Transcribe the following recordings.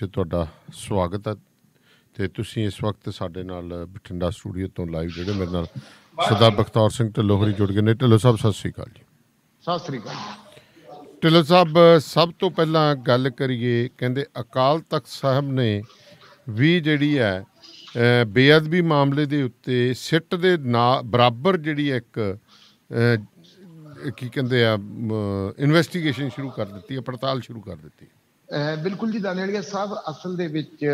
ਤੇ ਤੁਹਾਡਾ ਸਵਾਗਤ ਹੈ ਤੇ ਤੁਸੀਂ ਇਸ ਵਕਤ ਸਾਡੇ ਨਾਲ ਬਠਿੰਡਾ ਸਟੂਡੀਓ ਤੋਂ ਲਾਈਵ ਜਿਹੜੇ ਮੇਰੇ ਨਾਲ ਸਰਦਾਰ ਬਖਤੌਰ ਸਿੰਘ ਢਿੱਲੋਂ ਹੋਰੀ ਜੁੜ ਗਏ ਨੇ। ਢਿੱਲੋਂ ਸਾਹਿਬ ਸਤਿ ਸ੍ਰੀ ਅਕਾਲ ਜੀ। ਸਤਿ ਸ੍ਰੀ ਅਕਾਲ ਢਿੱਲੋਂ ਸਾਹਿਬ ਸਭ ਤੋਂ ਪਹਿਲਾਂ ਗੱਲ ਕਰੀਏ ਕਹਿੰਦੇ ਅਕਾਲ ਤਖਤ ਸਾਹਿਬ ਨੇ ਵੀ ਜਿਹੜੀ ਹੈ ਬੇਅਦਬੀ ਮਾਮਲੇ ਦੇ ਉੱਤੇ ਸਿੱਟ ਦੇ ਬਰਾਬਰ ਜਿਹੜੀ ਇੱਕ ਕੀ ਕਹਿੰਦੇ ਆ ਇਨਵੈਸਟੀਗੇਸ਼ਨ ਸ਼ੁਰੂ ਕਰ ਦਿੱਤੀ ਹੈ ਪੜਤਾਲ ਸ਼ੁਰੂ ਕਰ ਦਿੱਤੀ ਬਿਲਕੁਲ ਜੀ ਦਾਨੇੜੀਆ ਸਾਹਿਬ ਅਸਲ ਦੇ ਵਿੱਚ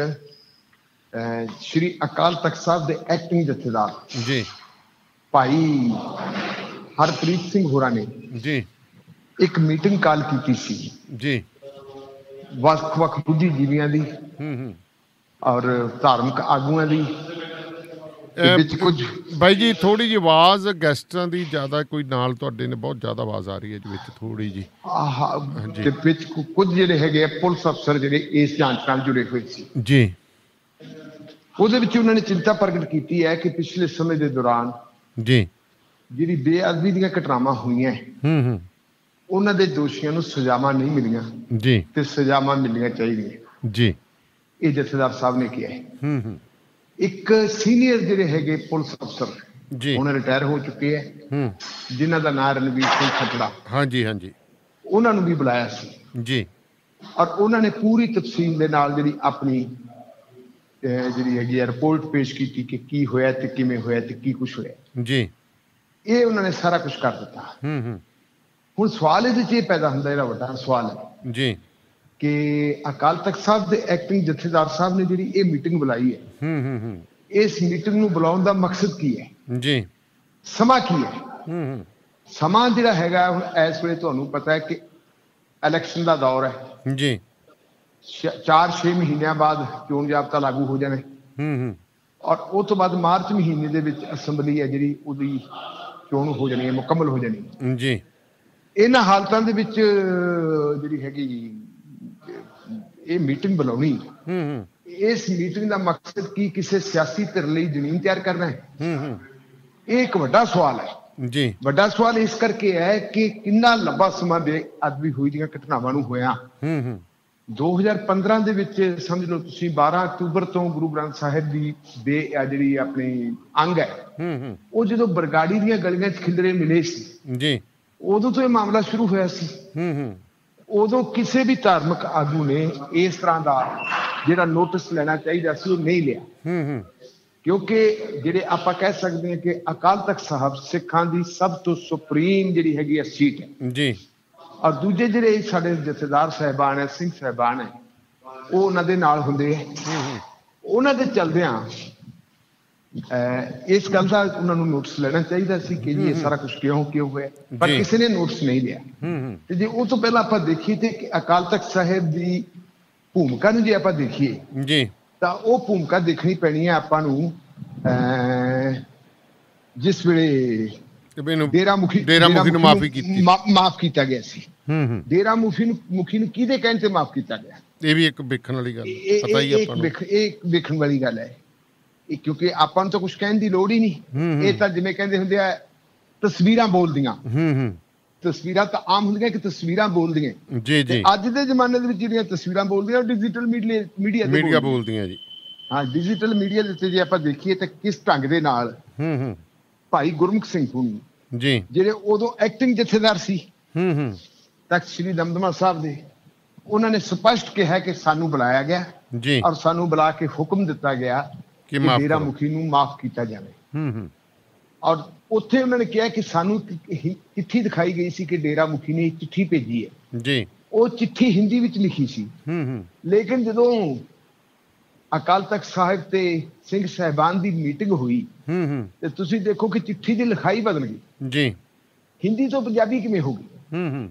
ਸ਼੍ਰੀ ਅਕਾਲ ਤਖਤ ਸਾਹਿਬ ਦੇ ਐਕਟਿੰਗ ਜਥੇਦਾਰ। ਜੀ। ਭਾਈ ਹਰਪ੍ਰੀਤ ਸਿੰਘ ਹੋਰਾਂ ਨੇ ਜੀ। ਇੱਕ ਮੀਟਿੰਗ ਕਾਲ ਕੀਤੀ ਸੀ। ਜੀ। ਵੱਖ-ਵੱਖ ਬੁੱਧੀਜੀਵੀਆਂ ਦੀ ਹੂੰ ਹੂੰ। ਔਰ ਧਾਰਮਿਕ ਆਗੂਆਂ ਦੀ ਵਿੱਚ ਕੁਝ ਬਾਈ ਜੀ ਥੋੜੀ ਜਿਹੀ ਆਵਾਜ਼ ਗੈਸਟਾਂ ਦੀ ਜ਼ਿਆਦਾ ਕੋਈ ਨਾਲ ਤੁਹਾਡੇ ਨੇ ਬਹੁਤ ਜ਼ਿਆਦਾ ਆਵਾਜ਼ ਆ ਰਹੀ ਹੈ ਜੀ ਵਿੱਚ ਥੋੜੀ ਜੀ ਆਹ। ਤੇ ਵਿੱਚ ਕੁਝ ਜਿਹੜੇ ਹੈਗੇ ਪੁਲਿਸ ਅਫਸਰ ਜਿਹੜੇ ਇਸ ਜਾਂਚ ਨਾਲ ਜੁੜੇ ਹੋਏ ਸੀ। ਜੀ। ਉਹਦੇ ਵਿੱਚ ਉਹਨਾਂ ਨੇ ਚਿੰਤਾ ਪ੍ਰਗਟ ਕੀਤੀ ਹੈ ਕਿ ਪਿਛਲੇ ਸਮੇਂ ਦੇ ਦੌਰਾਨ ਜੀ। ਜਿਹੜੀ ਬੇਅਦਬੀ ਦੀਆਂ ਘਟਨਾਵਾਂ ਹੋਈਆਂ ਹੂੰ ਹੂੰ। ਉਹਨਾਂ ਦੇ ਦੋਸ਼ੀਆਂ ਨੂੰ ਸਜ਼ਾਵਾਂ ਨਹੀਂ ਮਿਲੀਆਂ ਜੀ। ਤੇ ਸਜ਼ਾਵਾਂ ਮਿਲਣੀਆਂ ਚਾਹੀਦੀਆਂ। ਜੀ। ਇਹ ਜਥੇਦਾਰ ਸਾਹਿਬ ਨੇ ਕਿਹਾ ਹੂੰ ਹੂੰ। ਇੱਕ ਸੀਨੀਅਰ ਜਿਹੜੇ ਹੈਗੇ ਪੁਲਿਸ ਅਫਸਰ ਜੀ। ਹੁਣ ਰਿਟਾਇਰ ਹੋ ਚੁੱਕੇ ਹੈ ਹੂੰ। ਜਿਨ੍ਹਾਂ ਦਾ ਨਾਮ ਰਣਵੀਰ ਸਿੰਘ ਖੱਟੜਾ। ਹਾਂਜੀ ਹਾਂਜੀ। ਉਹਨਾਂ ਨੂੰ ਵੀ ਬੁਲਾਇਆ ਸੀ। ਜੀ। ਔਰ ਉਹਨਾਂ ਨੇ ਪੂਰੀ ਤਫਸੀਲ ਦੇ ਨਾਲ ਜਿਹੜੀ ਆਪਣੀ ਜਿਹੜੀ ਹੈਗੀ ਹੈ ਰਿਪੋਰਟ ਪੇਸ਼ ਕੀਤੀ ਕਿ ਕੀ ਹੋਇਆ ਤੇ ਕਿਵੇਂ ਹੋਇਆ ਤੇ ਕੀ ਕੁਝ ਹੋਇਆ। ਜੀ। ਇਹ ਉਹਨਾਂ ਨੇ ਸਾਰਾ ਕੁਝ ਕਰ ਦਿੱਤਾ। ਹੂੰ ਹੂੰ। ਹੁਣ ਸਵਾਲ ਇਹਦੇ 'ਚ ਇਹ ਪੈਦਾ ਹੁੰਦਾ ਜਿਹੜਾ ਵੱਡਾ ਸਵਾਲ ਹੈ। ਜੀ। ਕਿ ਅਕਾਲ ਤਖਤ ਸਾਹਿਬ ਦੇ ਐਕਟਿੰਗ ਜਥੇਦਾਰ ਸਾਹਿਬ ਨੇ ਜਿਹੜੀ ਇਹ ਮੀਟਿੰਗ ਬੁਲਾਈ ਹੈ ਹੂੰ ਹੂੰ ਹੂੰ। ਇਸ ਮੀਟਿੰਗ ਨੂੰ ਬੁਲਾਉਣ ਦਾ ਮਕਸਦ ਕੀ ਹੈ? ਜੀ। ਸਮਾਂ ਕੀ ਹੈ? ਹੂੰ ਹੂੰ। ਸਮਾਂ ਜਿਹੜਾ ਹੈਗਾ ਹੁਣ ਇਸ ਵੇਲੇ ਤੁਹਾਨੂੰ ਪਤਾ ਹੈ ਕਿ ਇਲੈਕਸ਼ਨ ਦਾ ਦੌਰ ਹੈ। ਜੀ। 4-6 ਮਹੀਨਿਆਂ ਬਾਅਦ ਚੋਣ ਜਾਬਤਾ ਲਾਗੂ ਹੋ ਜਾਣਾ। ਹੈ। ਹੂੰ। ਔਰ ਉਹ ਤੋਂ ਬਾਅਦ ਮਾਰਚ ਮਹੀਨੇ ਦੇ ਵਿੱਚ ਅਸੈਂਬਲੀ ਹੈ ਜਿਹੜੀ ਉਹਦੀ ਚੋਣ ਹੋ ਜਾਣੀ ਹੈ ਮੁਕੰਮਲ ਹੋ ਜਾਣੀ ਹੈ। ਜੀ। ਇਹਨਾਂ ਹਾਲਤਾਂ ਦੇ ਵਿੱਚ ਜਿਹੜੀ ਹੈਗੀ ਇਹ ਮੀਟਿੰਗ ਬੁਲਾਉਣੀ ਹੂੰ ਹੂੰ। ਇਸ ਮੀਟਿੰਗ ਦਾ ਮਕਸਦ ਕੀ ਕਿਸੇ ਸਿਆਸੀ ਧਿਰ ਲਈ ਜ਼ਮੀਨ ਤਿਆਰ ਕਰਨਾ ਹੈ? ਹੂੰ ਹੂੰ। ਇਹ ਇੱਕ ਵੱਡਾ ਸਵਾਲ ਹੈ। ਜੀ। ਵੱਡਾ ਸਵਾਲ ਇਸ ਕਰਕੇ ਹੈ ਕਿ ਕਿੰਨਾ ਲੰਬਾ ਸਮਾਂ ਬੇਅਦਬੀ ਹੋਈ ਦੀਆਂ ਘਟਨਾਵਾਂ ਨੂੰ ਹੋਇਆ। ਹੂੰ ਹੂੰ। 2015 ਦੇ ਵਿੱਚ ਸਮਝ ਲਓ ਤੁਸੀਂ 12 ਅਕਤੂਬਰ ਤੋਂ ਗੁਰੂ ਗ੍ਰੰਥ ਸਾਹਿਬ ਦੀ ਆ ਜਿਹੜੀ ਆਪਣੀ ਅੰਗ ਹੈ। ਹੂੰ ਹੂੰ। ਉਹ ਜਦੋਂ ਬਰਗਾੜੀ ਦੀਆਂ ਗਲੀਆਂ 'ਚ ਖਿਲਰੇ ਮਿਲੇ ਸੀ। ਜੀ। ਉਦੋਂ ਤੋਂ ਇਹ ਮਾਮਲਾ ਸ਼ੁਰੂ ਹੋਇਆ ਸੀ। ਹੂੰ ਹੂੰ। ਉਦੋਂ ਕਿਸੇ ਵੀ ਧਾਰਮਿਕ ਆਗੂ ਨੇ ਇਸ ਤਰ੍ਹਾਂ ਦਾ ਜਿਹੜਾ ਨੋਟਿਸ ਲੈਣਾ ਚਾਹੀਦਾ ਸੀ ਉਹ ਨਹੀਂ ਲਿਆ। ਹੂੰ ਹੂੰ। ਕਿਉਂਕਿ ਜਿਹੜੇ ਆਪਾਂ ਕਹਿ ਸਕਦੇ ਹਾਂ ਕਿ ਅਕਾਲ ਤਖਤ ਸਾਹਿਬ ਸਿੱਖਾਂ ਦੀ ਸਭ ਤੋਂ ਸੁਪਰੀਮ ਜਿਹੜੀ ਹੈਗੀ ਹੈ ਸੀਟ ਹੈ। ਜੀ। ਔਰ ਦੂਜੇ ਜਿਹੜੇ ਸਾਡੇ ਜਥੇਦਾਰ ਸਹਿਬਾਨ ਹੈ ਸਿੰਘ ਸਹਿਬਾਨ ਹੈ ਉਹ ਉਹਨਾਂ ਦੇ ਨਾਲ ਹੁੰਦੇ ਹੈ। ਉਹਨਾਂ ਦੇ ਚਲਦਿਆਂ ਇਸ ਗੱਲ ਦਾ ਉਹਨਾਂ ਨੂੰ ਨੋਟਿਸ ਲੈਣਾ ਚਾਹੀਦਾ ਸੀ ਕਿ ਜੀ ਇਹ ਸਾਰਾ ਕੁਝ ਕਿਉਂ ਕਿਉਂ ਹੋਇਆ? ਪਰ। ਕਿਸੇ ਨੇ ਨੋਟਿਸ ਨਹੀਂ ਲਿਆ। ਤੇ ਜੇ ਉਹ ਤੋਂ ਪਹਿਲਾਂ ਆਪਾਂ ਦੇਖੀਏ ਤੇ ਕਿ ਅਕਾਲ ਤਖਤ ਸਾਹਿਬ ਦੀ ਭੂਮਿਕਾ ਨੂੰ ਜੇ ਆਪਾਂ ਦੇਖੀਏ ਜੀ। ਤਾਂ ਉਹ ਭੂਮਿਕਾ ਦੇਖਣੀ ਪੈਣੀ ਹੈ ਆਪਾਂ ਨੂੰ ਅਹ, ਜਿਸ ਵੇਲੇ ਡੇਰਾ ਮੁਖੀ ਡੇਰਾ ਮੁਖੀ ਨੂੰ ਮਾਫੀ ਕੀਤੀ। ਮਾਫ ਕੀਤਾ ਗਿਆ ਸੀ। ਹੂੰ ਹੂੰ। ਡੇਰਾ ਮੁਖੀ ਨੂੰ ਮੁਖੀ ਨੂੰ ਕਿਹਦੇ ਕਹਿਣ ਤੇ ਮਾਫ ਕੀਤਾ ਗਿਆ? ਇਹ ਵੀ ਇੱਕ ਵੇਖਣ ਵਾਲੀ ਗੱਲ ਪਤਾ ਹੀ ਆਪਾਂ ਨੂੰ। ਵੇਖ- ਇਹ ਵੇਖਣ ਵਾਲੀ ਗੱਲ ਹੈ। ਕਿਉਂਕਿ ਆਪਾਂ ਨੂੰ ਤਾਂ ਕੁਝ ਕਹਿਣ ਦੀ ਲੋੜ ਹੀ ਨਹੀਂ। ਇਹ ਤਾਂ ਜਿਵੇਂ ਕਹਿੰਦੇ ਹੁੰਦੇ ਆ ਤਸਵੀਰਾਂ ਬੋਲਦੀਆਂ। ਹੂੰ ਹੂੰ। ਤਸਵੀਰਾਂ ਤਾਂ ਆਮ ਹੁੰਦੀਆਂ ਕਿ ਤਸਵੀਰਾਂ ਬੋਲਦੀਆਂ। ਜੀ ਜੀ। ਅੱਜ ਦੇ ਜ਼ਮਾਨੇ ਦੇ ਵਿੱਚ ਜਿਹੜੀਆਂ ਤਸਵੀਰਾਂ ਬੋਲਦੀਆਂ ਉਹ ਡਿਜੀਟਲ ਮੀਡੀਆ ਮੀਡੀਆ ਤੇ ਮੀਡੀਆ ਬੋਲਦੀਆਂ। ਬੋਲਦੀਆਂ ਜੀ। ਹਾਂ ਡਿਜੀਟਲ ਮੀਡੀਆ ਦੇ ਉੱਤੇ ਜੇ ਆਪਾਂ ਦੇਖੀਏ ਤਾਂ ਕਿਸ ਢੰਗ ਦੇ ਨਾਲ ਹੂੰ ਹੂੰ। ਭਾਈ ਗੁਰਮੁਖ ਸਿੰਘ ਹੁਣੀ ਜੀ। ਜਿਹੜੇ ਉਦੋਂ ਐਕਟਿੰਗ ਜਥੇਦਾਰ ਸੀ। ਹੂੰ ਹੂੰ। ਤਖਤ ਸ੍ਰੀ ਦਮਦਮਾ ਸਾਹਿਬ ਦੇ ਉਹਨਾਂ ਨੇ ਸਪਸ਼ਟ ਕਿਹਾ ਕਿ ਸਾਨੂੰ ਬੁਲਾਇਆ ਗਿਆ ਜੀ। ਔਰ ਸਾਨੂੰ ਬੁਲਾ ਕੇ ਹੁਕਮ ਦਿੱਤਾ ਗਿਆ ਕਿ ਡੇਰਾ। ਮੁਖੀ ਨੂੰ ਮਾਫ ਕੀਤਾ ਜਾਵੇ। ਹੂੰ ਹੂੰ। ਔਰ ਉੱਥੇ ਉਹਨਾਂ ਨੇ ਕਿਹਾ ਕਿ ਸਾਨੂੰ ਚਿੱਠੀ ਦਿਖਾਈ ਗਈ ਸੀ ਕਿ ਡੇਰਾ ਮੁਖੀ ਨੇ ਚਿੱਠੀ ਭੇਜੀ ਹੈ। ਜੀ। ਉਹ ਚਿੱਠੀ ਹਿੰਦੀ ਵਿੱਚ ਲਿਖੀ ਸੀ। ਹੂੰ ਹੂੰ। ਲੇਕਿਨ ਜਦੋਂ ਅਕਾਲ ਤਖਤ ਸਾਹਿਬ ਤੇ ਸਿੰਘ ਸਹਿਬਾਨ ਦੀ ਮੀਟਿੰਗ ਹੋਈ ਹੂੰ ਹੂੰ। ਤੇ ਤੁਸੀਂ ਦੇਖੋ ਕਿ ਚਿੱਠੀ ਦੀ ਲਿਖਾਈ ਬਦਲ ਗਈ। ਜੀ। ਹਿੰਦੀ ਤੋਂ ਪੰਜਾਬੀ ਕਿਵੇਂ ਹੋ ਗਈ? ਹੂੰ ਹੂੰ।